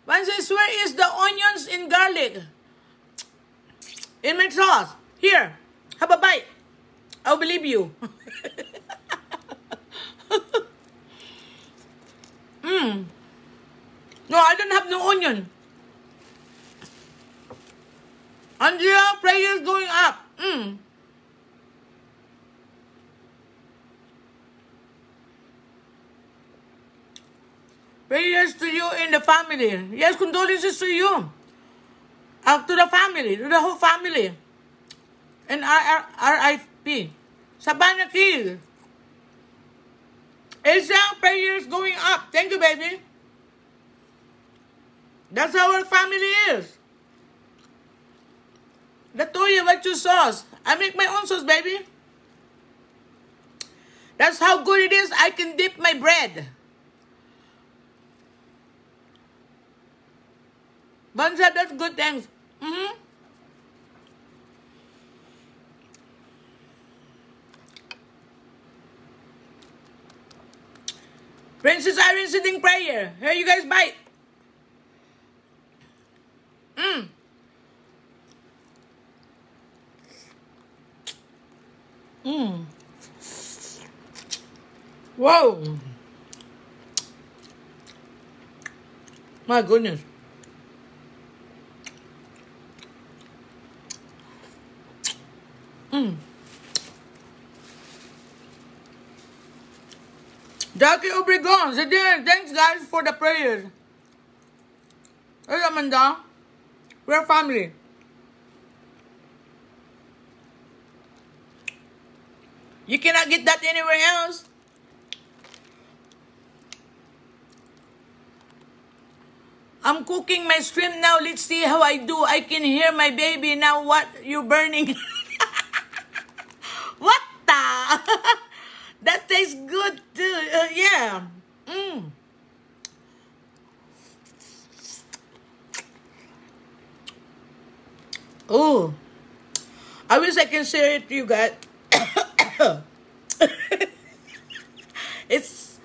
Speaker 1: One says, where is the onions and garlic? In my sauce. Here, have a bite. I'll believe you. Mmm. No, I don't have no onion. Andrea, prayers going up. Mm. Prayers to you and the family. Yes, condolences to you. Uh, to the family, to the whole family. And RIP. Sabana Kill. Elsa, prayers going up. Thank you, baby. That's how our family is. The Toya what you sauce. I make my own sauce, baby. That's how good it is. I can dip my bread. Banza, that's good, things. Mm-hmm. Princess Irene sitting prayer. Here, you guys bite. Mm. Mm. Whoa. My goodness. Mm. Jackie Obregon, there, thanks guys for the prayers. Hey Amanda, we're family. You cannot get that anywhere else. I'm cooking my shrimp now. Let's see how I do. I can hear my baby now. What you burning? that tastes good too. Uh, yeah. Mm. Oh, I wish I can share it to you guys. it's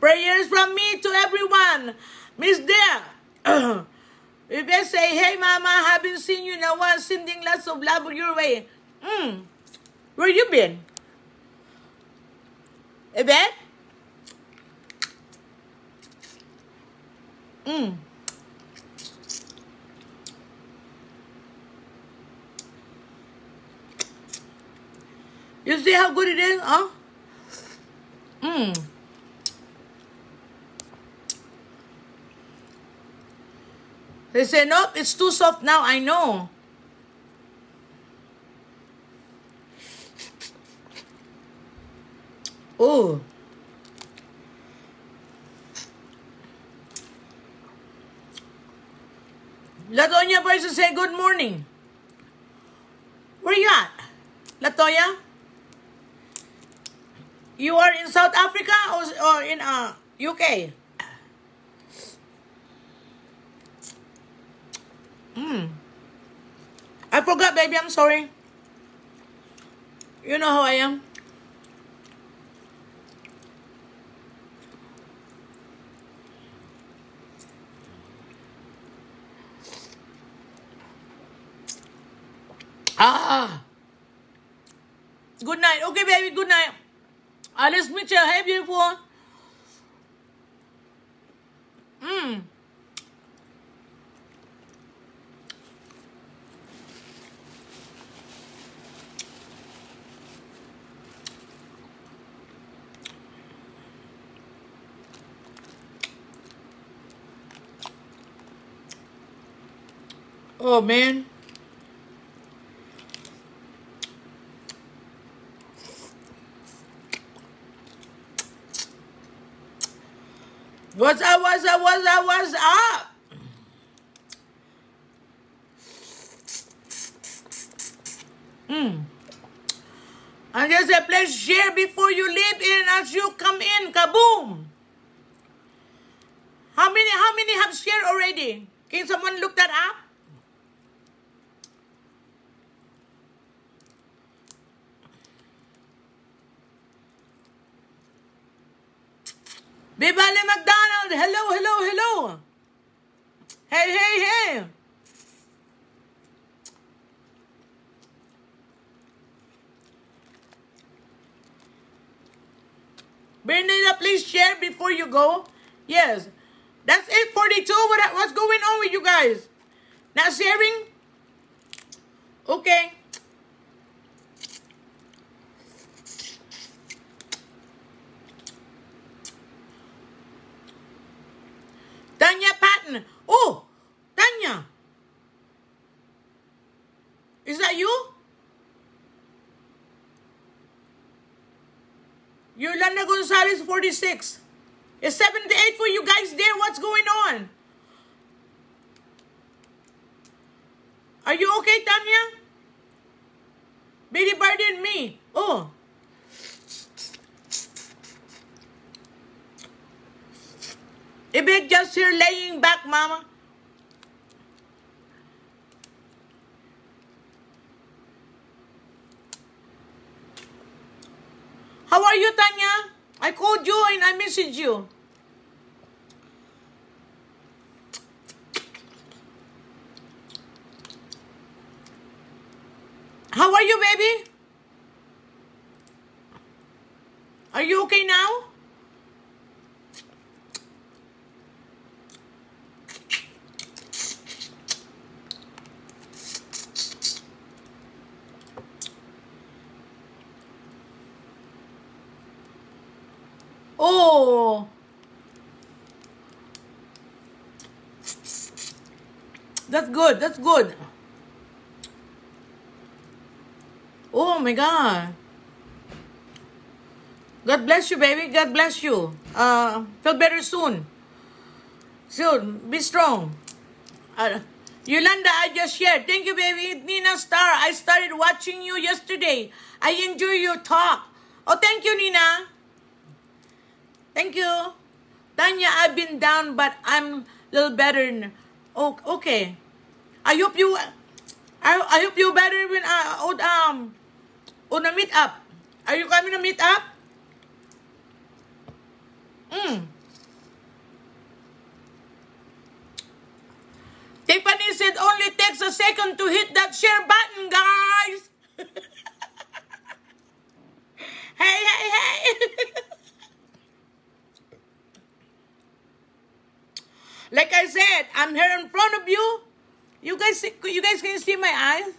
Speaker 1: prayers from me to everyone. Miss Dare. we best say, hey mama, haven't seen you in a while, sending lots of love your way. Mm. Where you been? Yvette? Mm. You see how good it is, huh? Mmm. They say, nope, it's too soft now, I know. Oh. Latonya voice say good morning. Where you at? Latoya? You are in South Africa or, or in uh, UK? Mm. I forgot, baby. I'm sorry. You know how I am. Ah. Good night. Okay, baby. Good night. Alice Mitchell. Hey, beautiful. Mmm. Oh man. What's up? What's up? What's up? What's up? Hmm. And just say, please share before you leave in as you come in. Kaboom! How many how many have shared already? Can someone look that up? Bibali McDonald, hello, hello, hello. Hey, hey, hey. Bernita, please share before you go. Yes. That's 842. What, what's going on with you guys? Not sharing? Okay. Tanya Patton. Oh, Tanya. Is that you? Yolanda Gonzalez, 46. It's 78 for you guys there. What's going on? Are you okay, Tanya? Betty and me. Oh. Ibig just here laying back, mama. How are you, Tanya? I called you and I messaged you. How are you, baby? Are you okay now? Oh. That's good. That's good. Oh my God. God bless you, baby. God bless you. Uh, feel better soon. Soon. Be strong. Uh, Yolanda, I just shared. Thank you, baby. Nina Star, I started watching you yesterday. I enjoy your talk. Oh, thank you, Nina. Thank you. Tanya, I've been down, but I'm a little better. Oh, okay. I hope you, I, I hope you better when, I, uh, um, on a meet up. Are you coming to meet up? Mm. Tiffany said only takes a second to hit that share button, guys. hey, hey, hey. like I said, I'm here in front of you. You guys, see, you guys can see my eyes.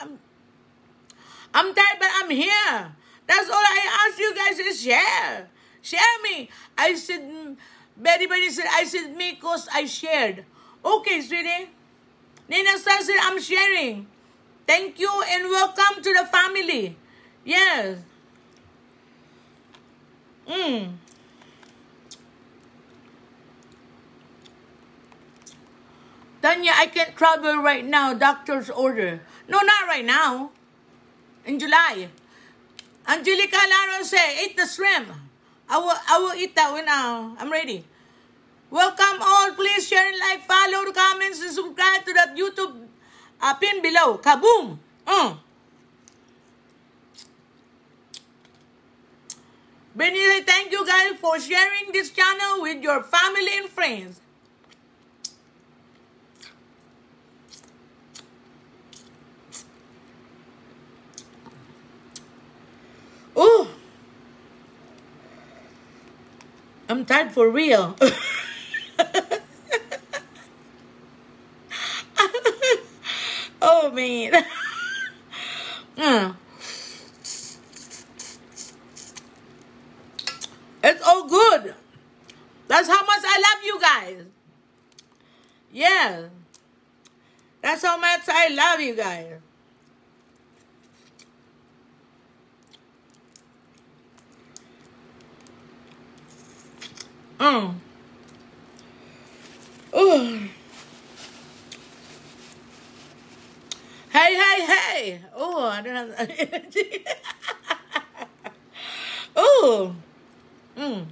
Speaker 1: I'm, I'm tired, but I'm here. That's all I ask you guys is share. Share me. I said, Betty Betty said, I said me because I shared. Okay, sweetie. Nina Star said, I'm sharing. Thank you and welcome to the family. Yes. Mm. Tanya, I can't travel right now. Doctor's order. No, not right now. In July. Angelica Lano say, eat the shrimp. I will, I will eat that when now. I'm ready. Welcome all. Please share and like, follow comments, and subscribe to that YouTube uh, pin below. Kaboom! Uh. Benny, thank you guys for sharing this channel with your family and friends. Oh, I'm tired for real. oh man. mm. It's all good. That's how much I love you guys. Yeah. That's how much I love you guys. Mm. Ooh. Hey, hey, hey. Oh, I don't have that energy. Ooh. Mm.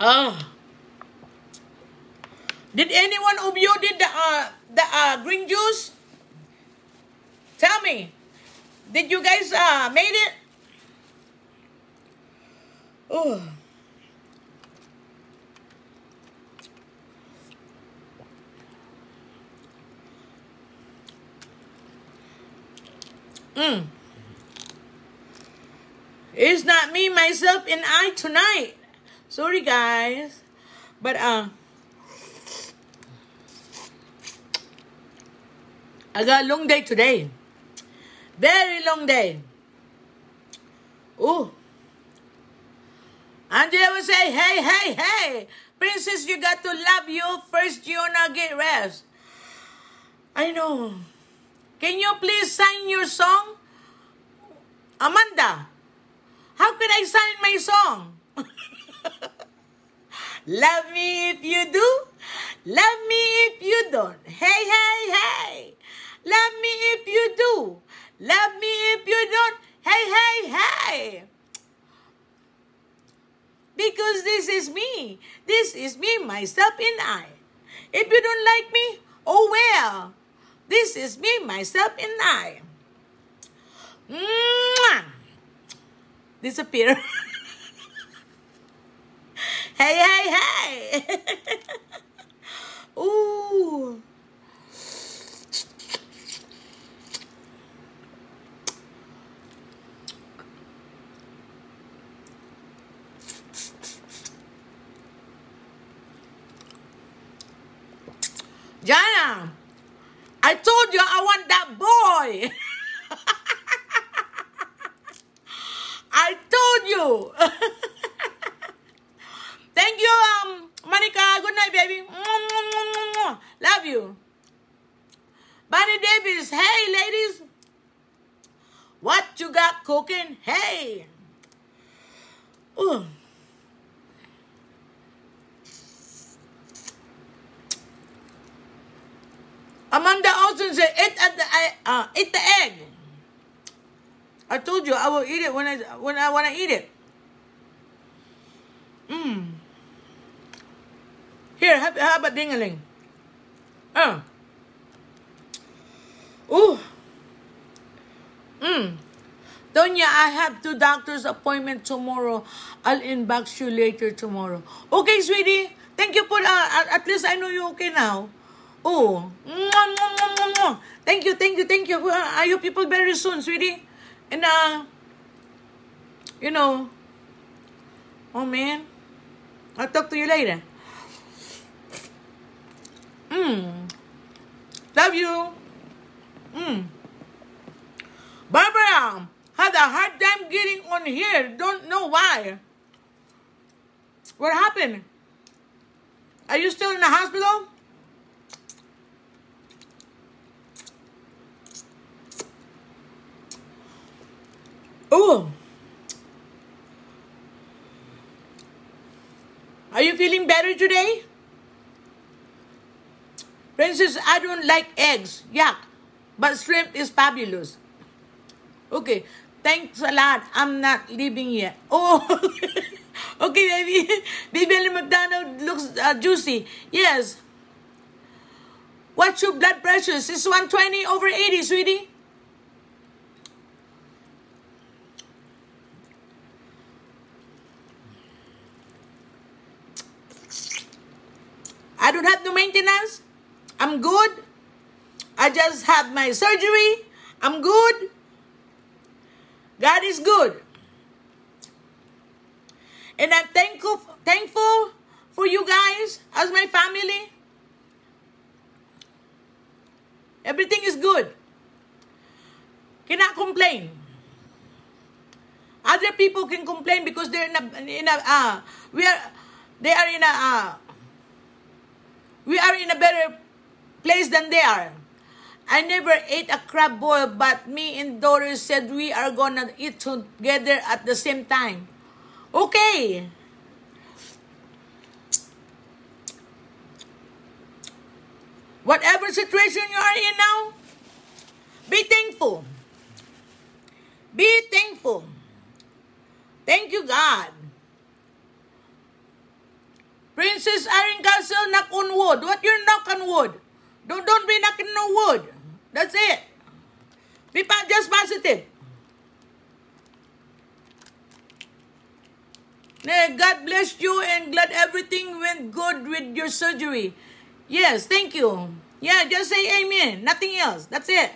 Speaker 1: Oh. Did anyone of you did the uh, the uh, green juice? Tell me. Did you guys uh, made it? Oh. Mm. It's not me, myself, and I tonight. Sorry, guys. But, uh, I got a long day today. Very long day. Oh. Angela will say, hey, hey, hey. Princess, you got to love you first. You not get rest. I know. Can you please sign your song? Amanda, how can I sign my song? Love me if you do. Love me if you don't. Hey, hey, hey. Love me if you do. Love me if you don't. Hey, hey, hey. Because this is me. This is me, myself, and I. If you don't like me, oh well. This is me, myself, and I. Mwah! Disappear. hey, hey, hey. Ooh. Jana, I told you I want that boy. I told you. Thank you, um, Monica. Good night, baby. Love you. Bonnie Davis. Hey, ladies. What you got cooking? Hey. Ooh. Amanda Olsen said, eat, at the, uh, eat the egg. I told you I will eat it when I when I want to eat it. Mmm. Here, have, have a dingaling. Oh. Ooh. Mmm. Tonya, I have two doctor's appointment tomorrow. I'll inbox you later tomorrow. Okay, sweetie. Thank you for, uh, at least I know you're okay now. Oh. Thank you, thank you, thank you. I hope people very soon, sweetie. And, uh, you know, oh man, I'll talk to you later. Mm. Love you. Mm. Barbara had a hard time getting on here. Don't know why. What happened? Are you still in the hospital? Oh. Are you feeling better today? Princess, I don't like eggs. Yuck. But shrimp is fabulous. Okay. Thanks a lot. I'm not leaving yet. Oh. okay, baby. Baby McDonald looks uh, juicy. Yes. What's your blood pressure? Is 120 over 80, sweetie? I don't have no maintenance. I'm good. I just had my surgery. I'm good. God is good. And I'm thankful thankful for you guys as my family. Everything is good. Cannot complain. Other people can complain because they're in a in a uh, we are they are in a uh, we are in a better place than they are. I never ate a crab boil, but me and Doris said we are gonna eat together at the same time. Okay. Whatever situation you are in now, be thankful. Be thankful. Thank you, God. Princess Iron Castle, knock on wood. What you knock on wood? Don't, don't be knocking on wood. That's it. Be just positive. God bless you and glad everything went good with your surgery. Yes, thank you. Yeah, just say amen. Nothing else. That's it.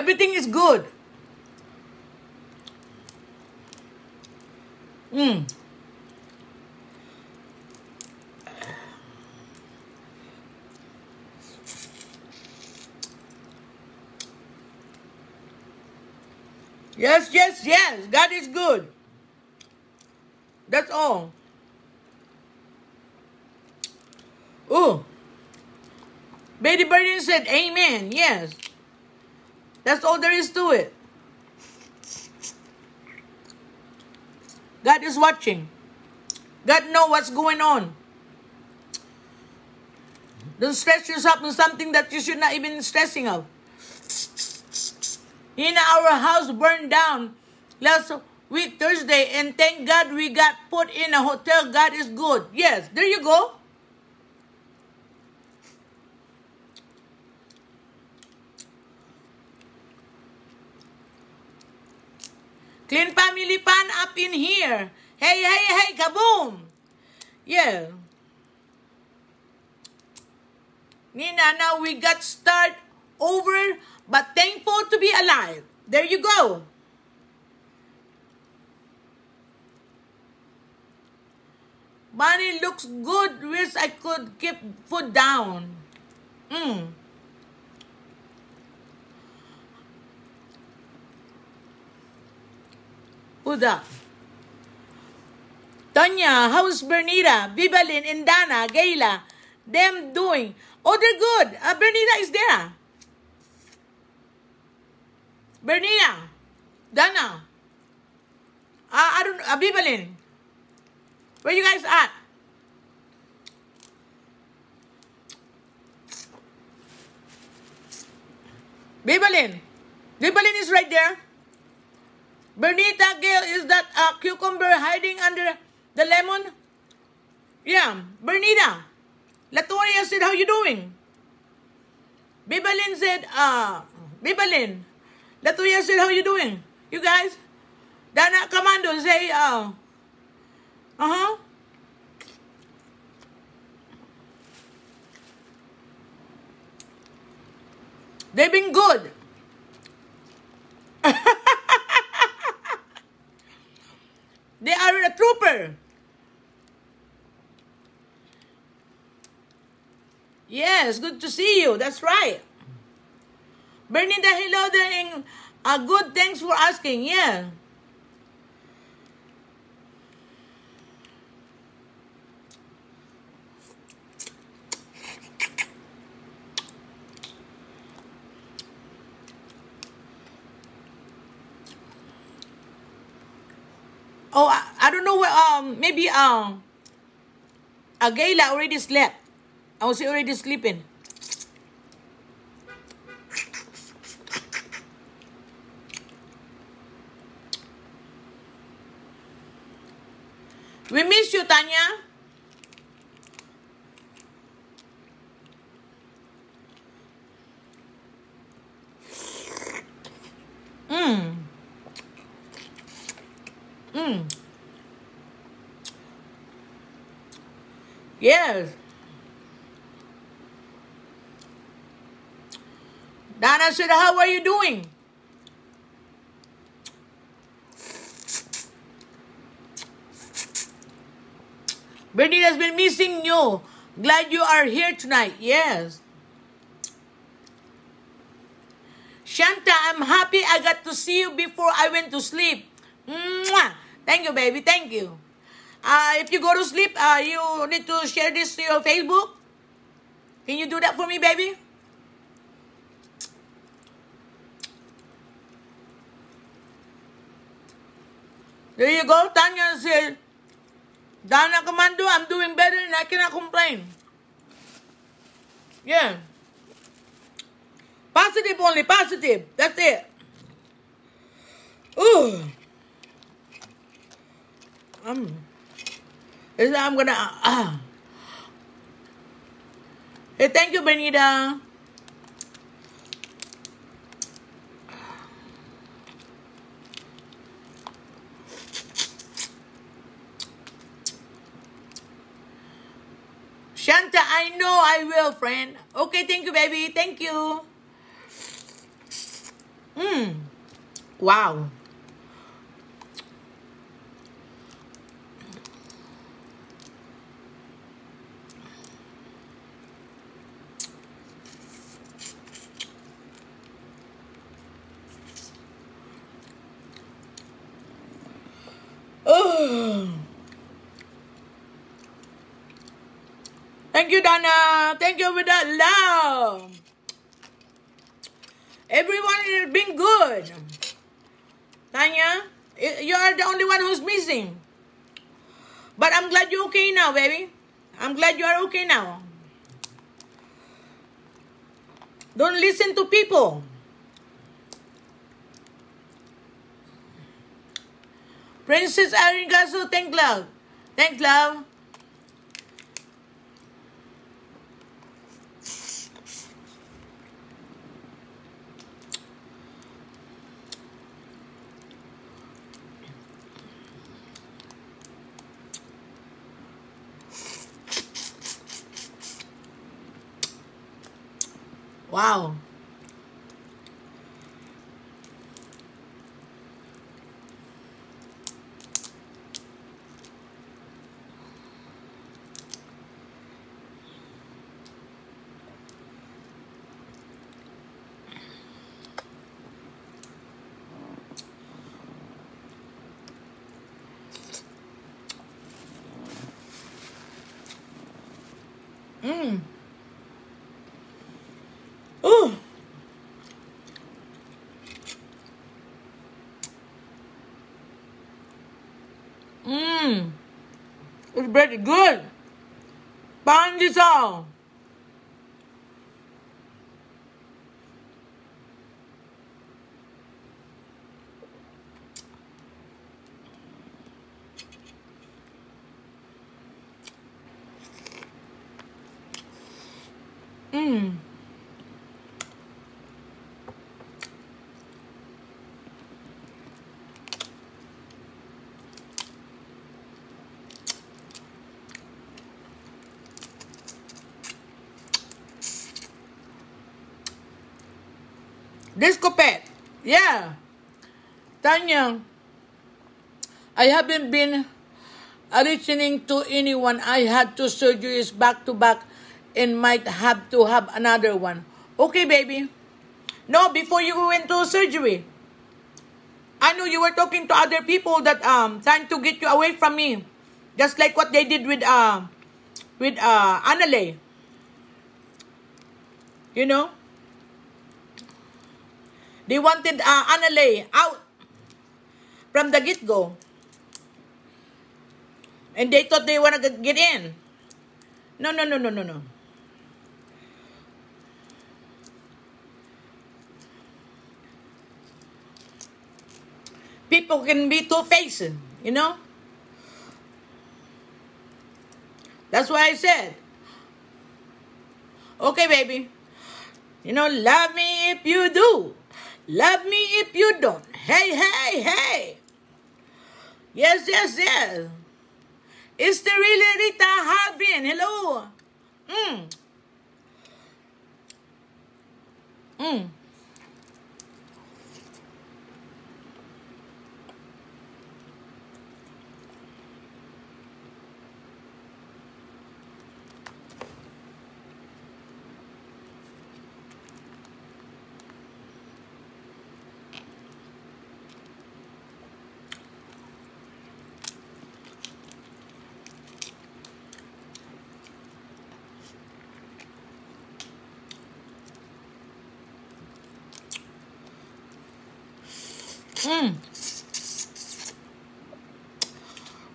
Speaker 1: Everything is good. Mm. Yes, yes, yes. God is good. That's all. Oh. Betty Burden said, Amen. Yes. That's all there is to it. God is watching. God know what's going on. Don't stress yourself on something that you should not even stressing of. In our house burned down last week Thursday, and thank God we got put in a hotel. God is good. Yes, there you go. Clean family pan up in here. Hey, hey, hey, kaboom. Yeah. Nina, now we got start over, but thankful to be alive. There you go. Money looks good. Wish I could keep food down. Mm. Uda. Tanya, how's Bernita, Vivalin, Indana, Gayla, them doing? Oh, they're good. Uh, Bernita is there. Bernita, Dana, uh, I don't, uh, Vivalin, where you guys at? Vivalin, Vivalin is right there. Bernita Gail, is that a cucumber hiding under the lemon? Yeah, Bernita. Latoria said, how you doing? Bibalin said, uh, Bibalin. Latoria said, how you doing? You guys? Dana Commando say, uh, uh-huh. They've been good. They are a trooper. Yes, good to see you. That's right. Bernita, hello there. Uh, good, thanks for asking. Yeah. Oh, I, I don't know where, um, maybe, um, Agayla already slept. I was already sleeping. We miss you, Tanya. Mm. Yes. Donna said, How are you doing? Brittany has been missing you. Glad you are here tonight. Yes. Shanta, I'm happy I got to see you before I went to sleep. Mwah! Thank you, baby. Thank you. Uh, if you go to sleep, uh, you need to share this to your Facebook. Can you do that for me, baby? There you go. Tanya said, Dana Commando, I'm doing better and I cannot complain. Yeah. Positive only, positive. That's it. Ooh. Um, I'm gonna. Uh, hey, thank you, Benita. Shanta, I know I will, friend. Okay, thank you, baby. Thank you. Mmm. Wow. Oh. Thank you, Donna. Thank you for that love. Everyone has been good. Tanya, you are the only one who's missing. But I'm glad you're okay now, baby. I'm glad you are okay now. Don't listen to people. Princess Arigato, thank love. Thank love. Wow. Mmm. Ooh. Mmm. It's very good. Pandesal. Mmm. Disco pet. Yeah. Tanya, I haven't been listening to anyone. I had two surgeries back to back and might have to have another one. Okay, baby. No, before you went to surgery. I know you were talking to other people that um trying to get you away from me. Just like what they did with uh with uh Anale. You know? They wanted uh, Anale out from the get-go. And they thought they want to get in. No, no, no, no, no, no. People can be two-faced, you know? That's why I said, okay, baby, you know, love me if you do. Love me if you don't. Hey, hey, hey. Yes, yes, yes. It's the really Rita Harvin. Hello. Mm. Mm.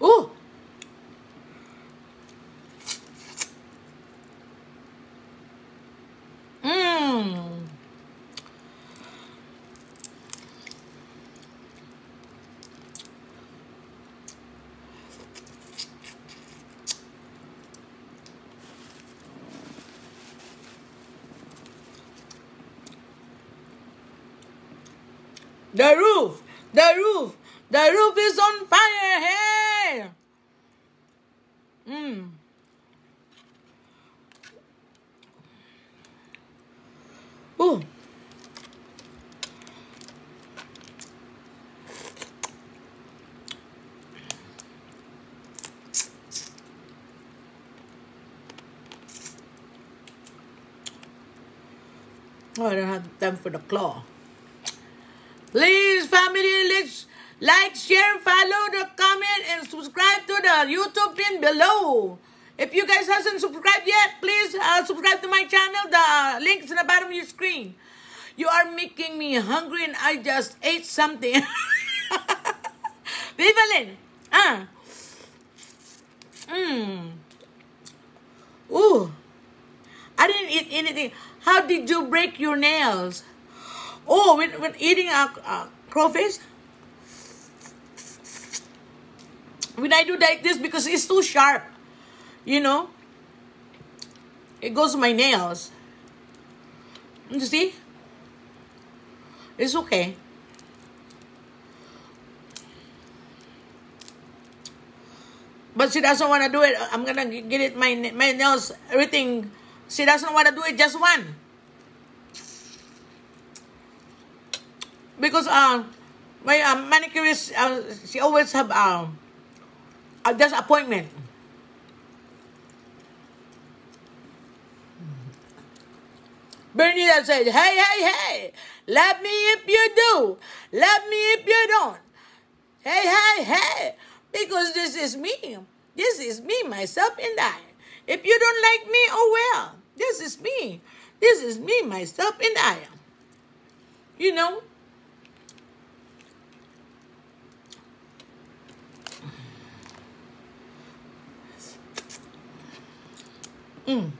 Speaker 1: Ooh. Mmm. The roof, the roof, the roof is on fire. Hey. Mm. Ooh. Oh, I don't have time for the claw. Please, family, let's like, share, follow the comment, and subscribe to the YouTube pin below. If you guys hasn't subscribed yet, please uh, subscribe to my channel. The link is in the bottom of your screen. You are making me hungry, and I just ate something. Vivalin, ah, mmm, ooh, I didn't eat anything. How did you break your nails? Oh, when, when eating a, a crawfish, when I do like this because it's too sharp, you know, it goes to my nails. You see? It's okay. But she doesn't want to do it. I'm gonna get it my my nails everything. She doesn't want to do it just one. Because uh, my uh, manicurist, uh, she always have um, uh, appointment. Bernie said, hey, hey, hey, love me if you do, love me if you don't. Hey, hey, hey, because this is me. This is me, myself, and I. If you don't like me, oh well, this is me. This is me, myself, and I. You know? Mm.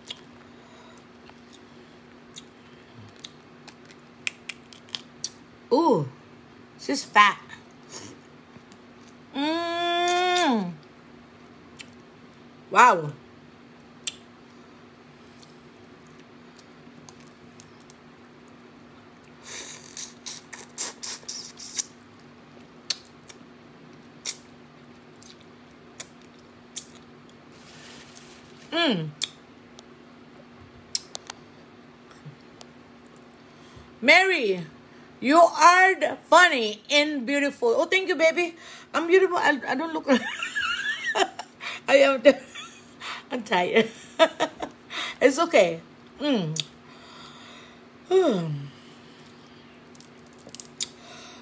Speaker 1: Ooh, she's fat. Mmm. Wow. Mmm. Mary, you are funny and beautiful. Oh, thank you, baby. I'm beautiful. I, I don't look. I am. I'm tired. it's okay. Mm.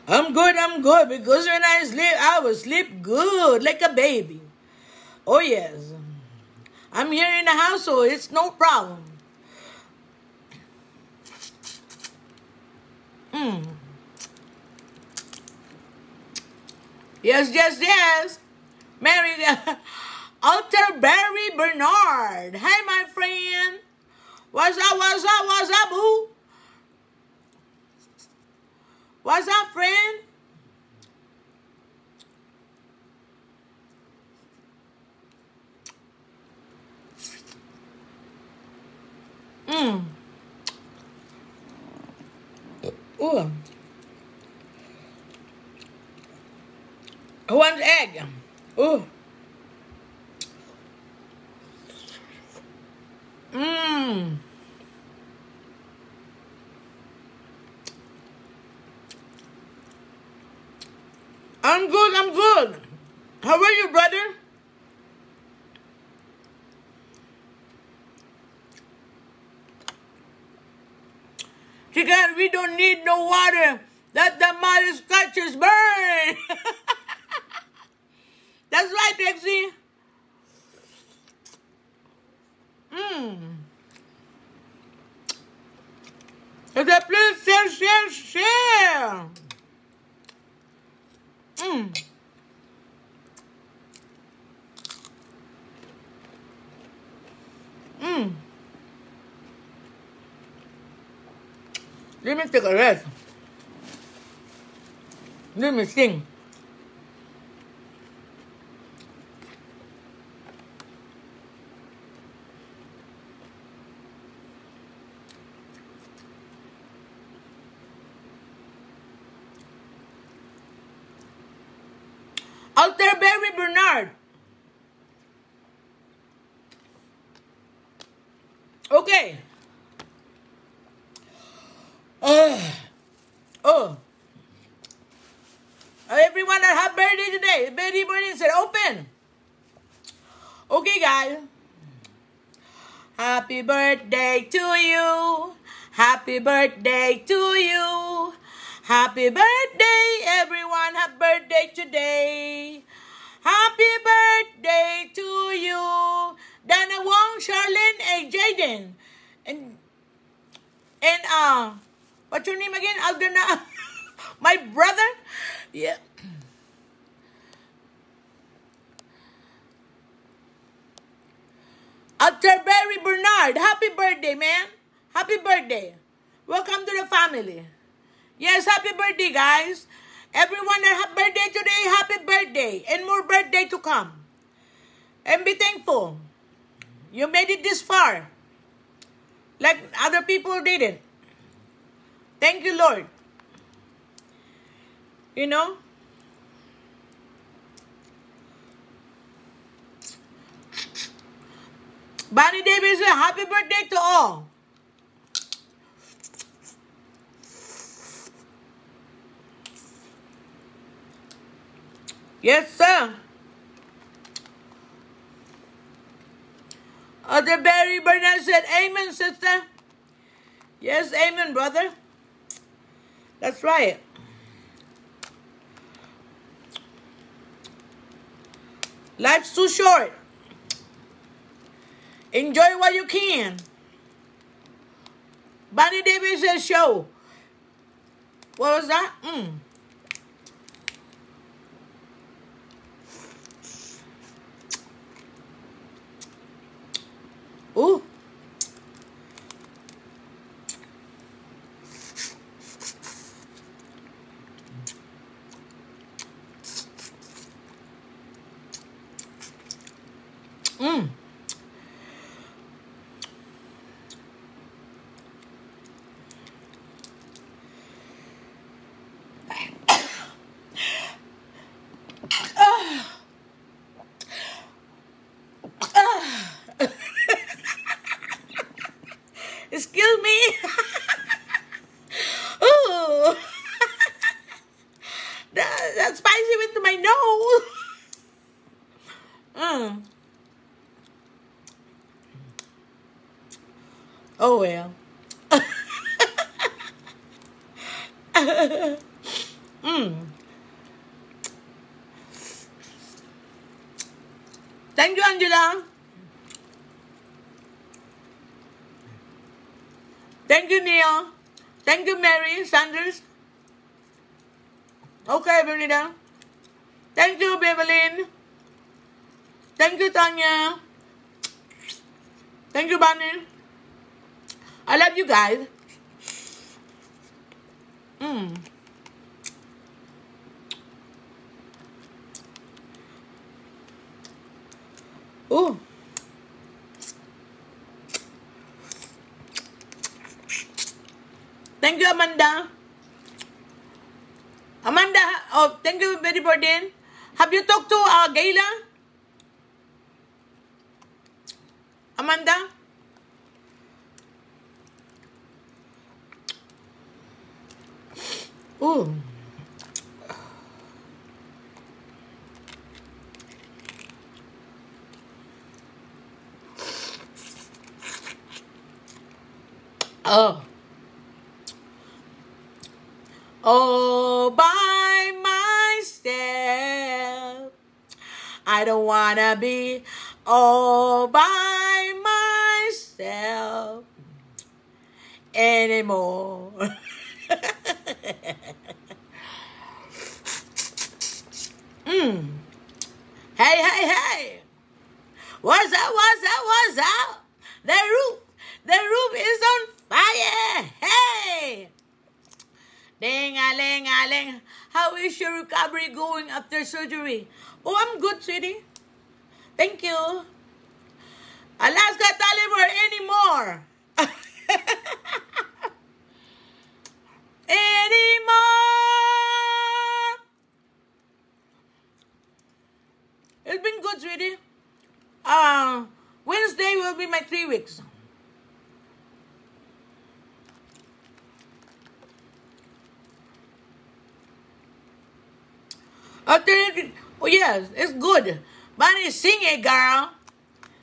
Speaker 1: I'm good. I'm good because when I sleep, I will sleep good like a baby. Oh yes. I'm here in the house, so it's no problem. Mm. Yes, yes, yes. Mary, Alter Barry Bernard. Hey, my friend. What's up, what's up, what's up, boo? What's up, friend? Mmm. Ooh. wants egg. Ooh. Mmm. I'm good, I'm good. How are you, brother? Chicken, we don't need no water. Let the mother scratches burn. That's right, Pixie. Mmm. Okay, please share, share, share. Mmm. Mmm. Let me take a rest. Let me sing. Alter Barry Bernard. Okay. Uh, oh. Everyone that have birthday today, Betty Bernie said open. Okay, guys. Happy birthday to you. Happy birthday to you. Happy birthday, everyone. Happy birthday today. Happy birthday to you. Dana Wong, Charlene, and Jaden. And, and, uh, what's your name again? Aldana. My brother. Yeah. After Barry Bernard, happy birthday, man. Happy birthday. Welcome to the family. Yes, happy birthday, guys. Everyone have birthday today, happy birthday. And more birthday to come. And be thankful. You made it this far. Like other people didn't. Thank you, Lord. You know? Bonnie Davis, happy birthday to all. Yes, sir. Other Barry Burnett said, Amen, sister. Yes, amen, brother. That's right. Life's too short. Enjoy what you can. Bonnie Davis show. What was that? Mm. Ooh. Mm. Excuse me. Ooh. that, that's spicy into my nose. Mm. Oh well. mm. Thank you, Angela. Thank you, Neil. Thank you, Mary Sanders. Thank you, Beverlyn. Thank you, Tanya. Thank you, Bonnie. I love you guys. Mm. Ooh. Thank you, Amanda. Amanda, oh, thank Have you talked to uh, Gayla? Amanda? Ooh. Oh. All by myself. I be all by myself anymore. mm. Hey, hey, hey. What's up, what's up, what's up? The roof, the roof is on fire. Hey. Ding a ling a ling. How is your recovery going after surgery? Oh, I'm good, sweetie. Thank you. Alaska Talibar anymore. anymore. It's been good, sweetie. Uh, Wednesday will be my three weeks. After oh yes, it's good. Bunny, sing it, girl.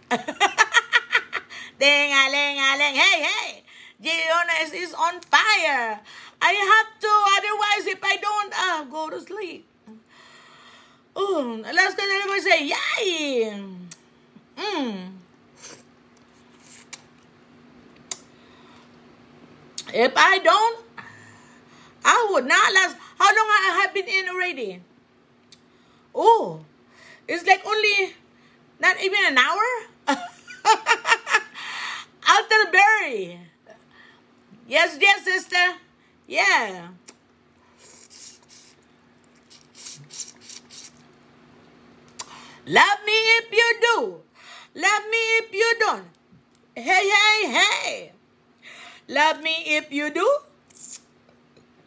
Speaker 1: ding a ling a ling. Hey, hey. Jiona is, on fire. I have to, otherwise, if I don't, uh, go to sleep. Oh, let's go to say, yay. Mm. If I don't, I would not last. How long I have been in already? Oh, it's like only not even an hour. Alterberry. Yes, yes, sister. Yeah. Love me if you do. Love me if you don't. Hey, hey, hey. Love me if you do.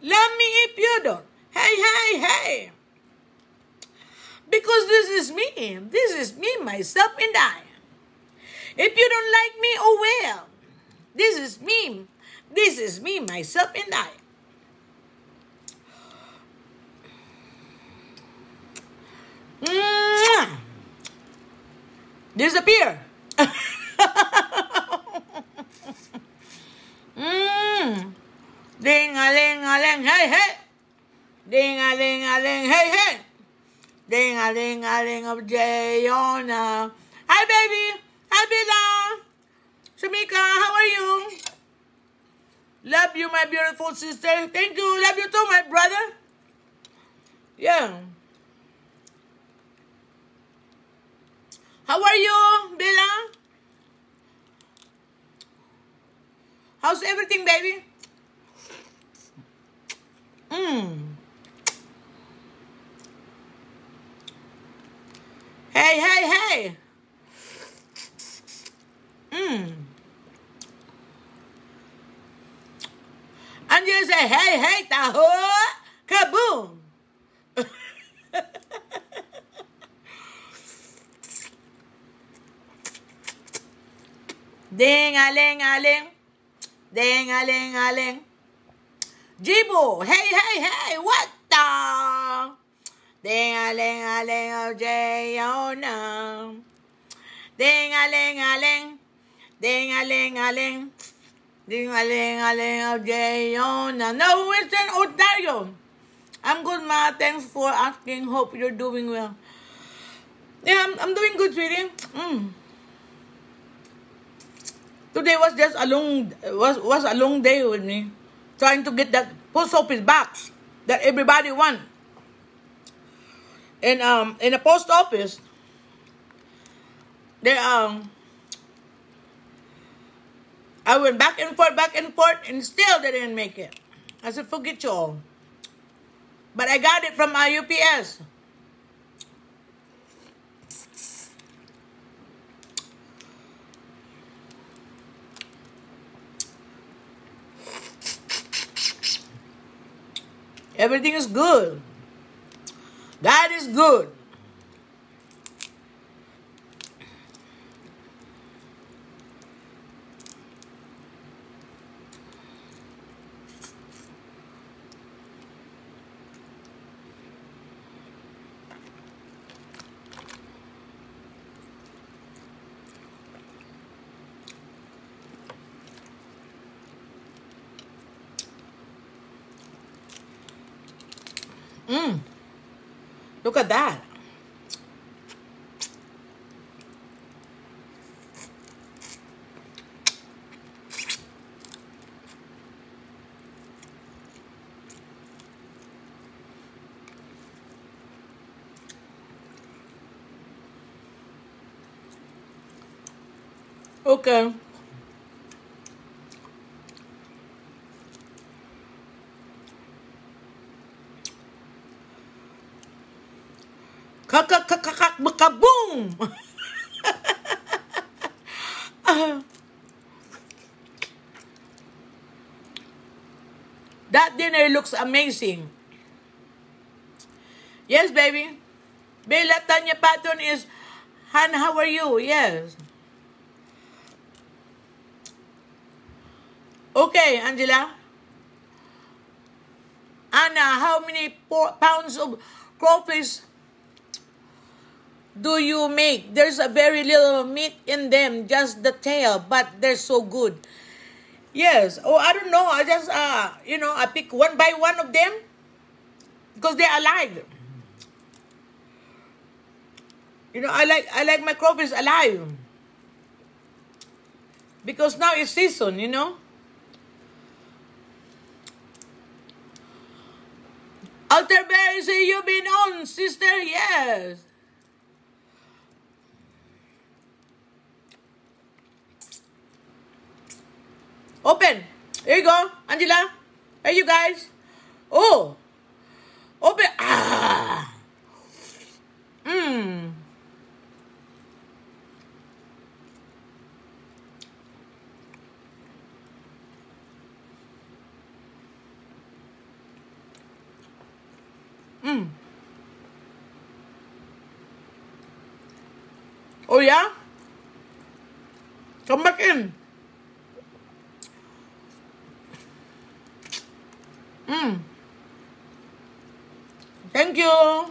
Speaker 1: Love me if you don't. Hey, hey, hey. Because this is me. This is me, myself, and I. If you don't like me, oh well. This is me. This is me, myself, and I. Mwah! Disappear. mm. Ding a ling a ling, hey hey. Ding a ling a ling, hey hey. Ding a ling a ling of Jayona. Hi baby. Hi Bella. Shamika, how are you? Love you, my beautiful sister. Thank you. Love you too, my brother. Yeah. How are you, Bella? How's everything, baby? Mm. Hey, hey, hey. Mm. And you say, hey, hey, the taho, kaboom. Ding a ling a ling. Ding a ling a ling. Jibo, hey, hey, hey, what the? Ding a ling a ling of Jayona. Ding a ling a ling. Ding a ling a ling. Ding a ling a ling of Jayona. No, Winston Ontario. I'm good, Ma. Thanks for asking. Hope you're doing well. Yeah, I'm, I'm doing good, sweetie. Mm. Today was just a long was was a long day with me, trying to get that post office box that everybody want. And um, in the post office, they um, I went back and forth, back and forth, and still they didn't make it. I said, forget you all. But I got it from my UPS. Everything is good. God is good. Mm. Look at that. Okay. That dinner looks amazing. Yes, baby. Bella Tanya Patton is, Han, how are you? Yes. Okay, Angela. Anna, how many pounds of crawfish do you make? There's a very little meat in them, just the tail, but they're so good. Yes. Oh, I don't know. I just, uh, you know, I pick one by one of them because they're alive. You know, I like I like my crawfish alive because now it's season. You know. Alter Berry, you've been on, sister. Yes. Open. Here you go, Angela. Hey, you guys. Oh. Open. Ah. Mmm. Mmm. Oh, yeah? Come back in. Mm. Thank you.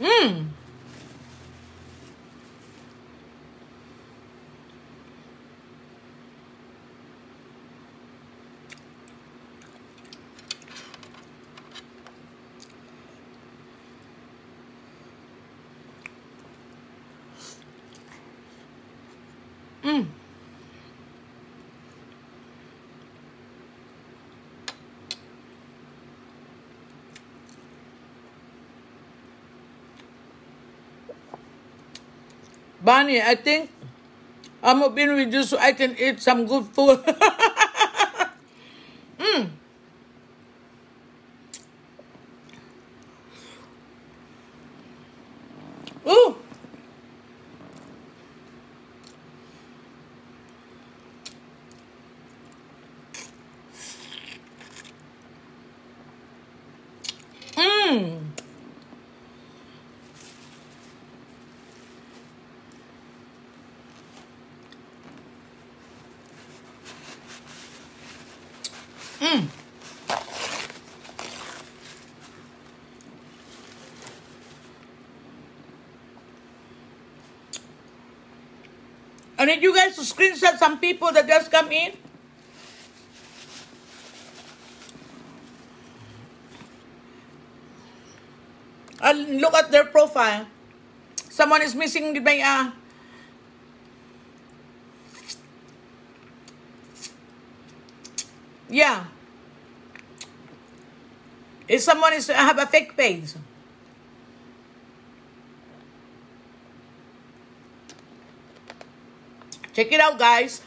Speaker 1: Mmm. Mm. Bonnie, I think I'm being you so I can eat some good food. mm. Ooh. Mmm. Mmm. I need you guys to screenshot some people that just come in. Uh, look at their profile. Someone is missing the may uh, Yeah. If someone is have a fake page. Check it out, guys.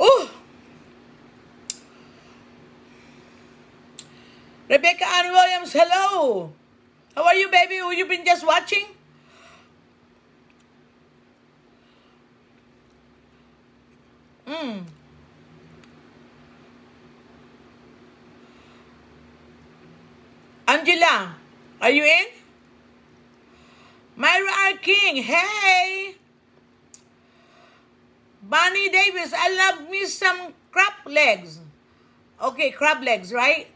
Speaker 1: Oh. Rebecca Ann Williams, hello. How are you, baby? Who you been just watching? Mm. Angela, are you in? King, hey. Bonnie Davis, I love me some crab legs. Okay, crab legs, right?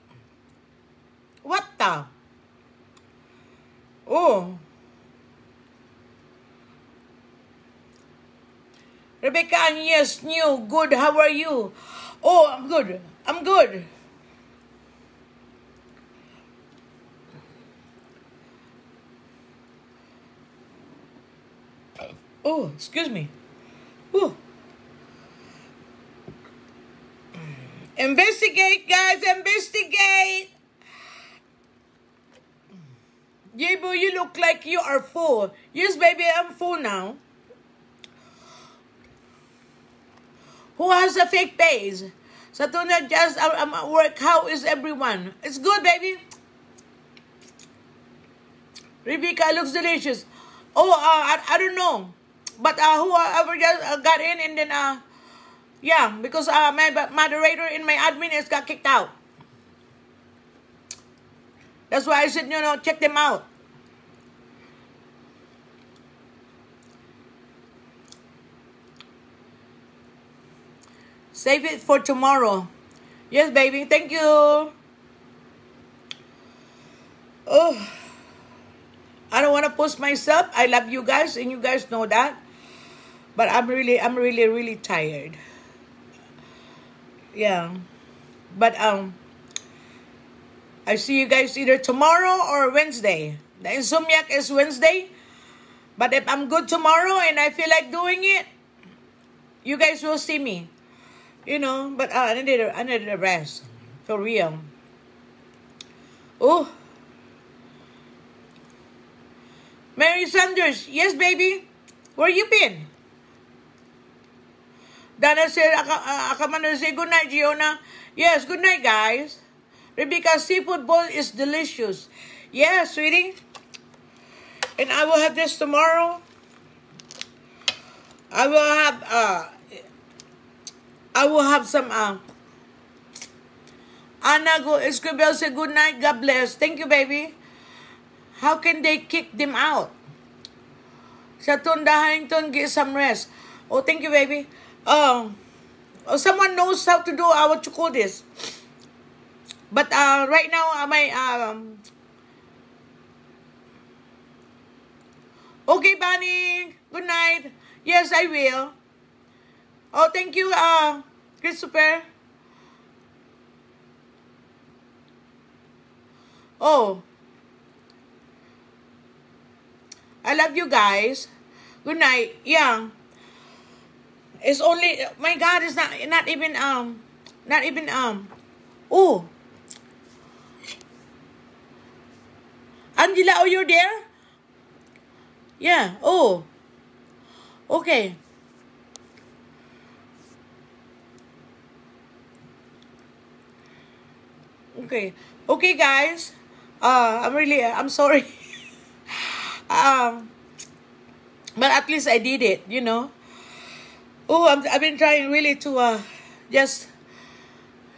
Speaker 1: What the? Oh. Rebecca yes, new, good, how are you? Oh, I'm good. I'm good. Oh, excuse me. Ooh. Investigate, guys, investigate. Yibu, you look like you are full. Yes, baby, I'm full now. Who has a fake face? Satuna just I'm at work. How is everyone? It's good, baby. Rebecca looks delicious. Oh, uh, I, I don't know. But uh, whoever just uh, got in and then, uh, yeah, because uh, my moderator in my admin has got kicked out. That's why I said, you know, check them out. Save it for tomorrow. Yes, baby. Thank you. Oh. I don't want to post myself. I love you guys and you guys know that. But I'm really, I'm really, really tired. Yeah. But, um, I see you guys either tomorrow or Wednesday. The insomniac is Wednesday. But if I'm good tomorrow and I feel like doing it, you guys will see me. You know, but uh, I need a, I need a rest. For real. Oh. Mary Sanders, yes, baby. Where you been? Dana said, Akamano say, good night, Jiona. Yes, good night, guys. Rebecca, seafood bowl is delicious. Yeah, sweetie. And I will have this tomorrow. I will have, uh, I will have some, uh, Anna go, Escribel say, good night, God bless. Thank you, baby. How can they kick them out? Sa Harrington, get some rest. Oh, thank you, baby. Oh, oh, someone knows how to do uh, what call this. But uh, right now, uh, my um. Okay, Bunny. Good night. Yes, I will. Oh, thank you, uh, Christopher. Oh. I love you guys. Good night. Yeah. It's only my God. It's not not even um not even um. Oh. Angela, are you there? Yeah. Oh. Okay. Okay. Okay, guys. Uh, I'm really, I'm sorry. um, but at least I did it, you know. Oh, i have been trying really to uh, just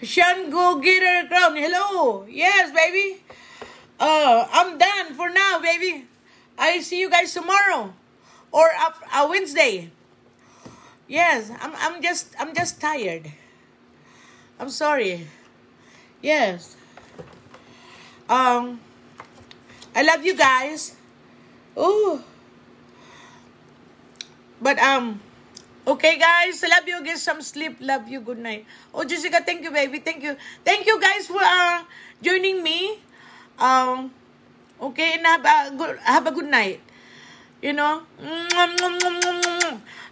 Speaker 1: Sean go get her crown. Hello. Yes, baby. Uh, I'm done for now, baby. I see you guys tomorrow or up a uh, Wednesday. Yes, I'm I'm just I'm just tired. I'm sorry. Yes. Um I love you guys. Oh. But um Okay, guys. Love you. Get some sleep. Love you. Good night. Oh, Jessica, thank you, baby. Thank you. Thank you, guys, for uh, joining me. Um, okay, and have a good, have a good night. You know?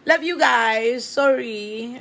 Speaker 1: Love you guys. Sorry.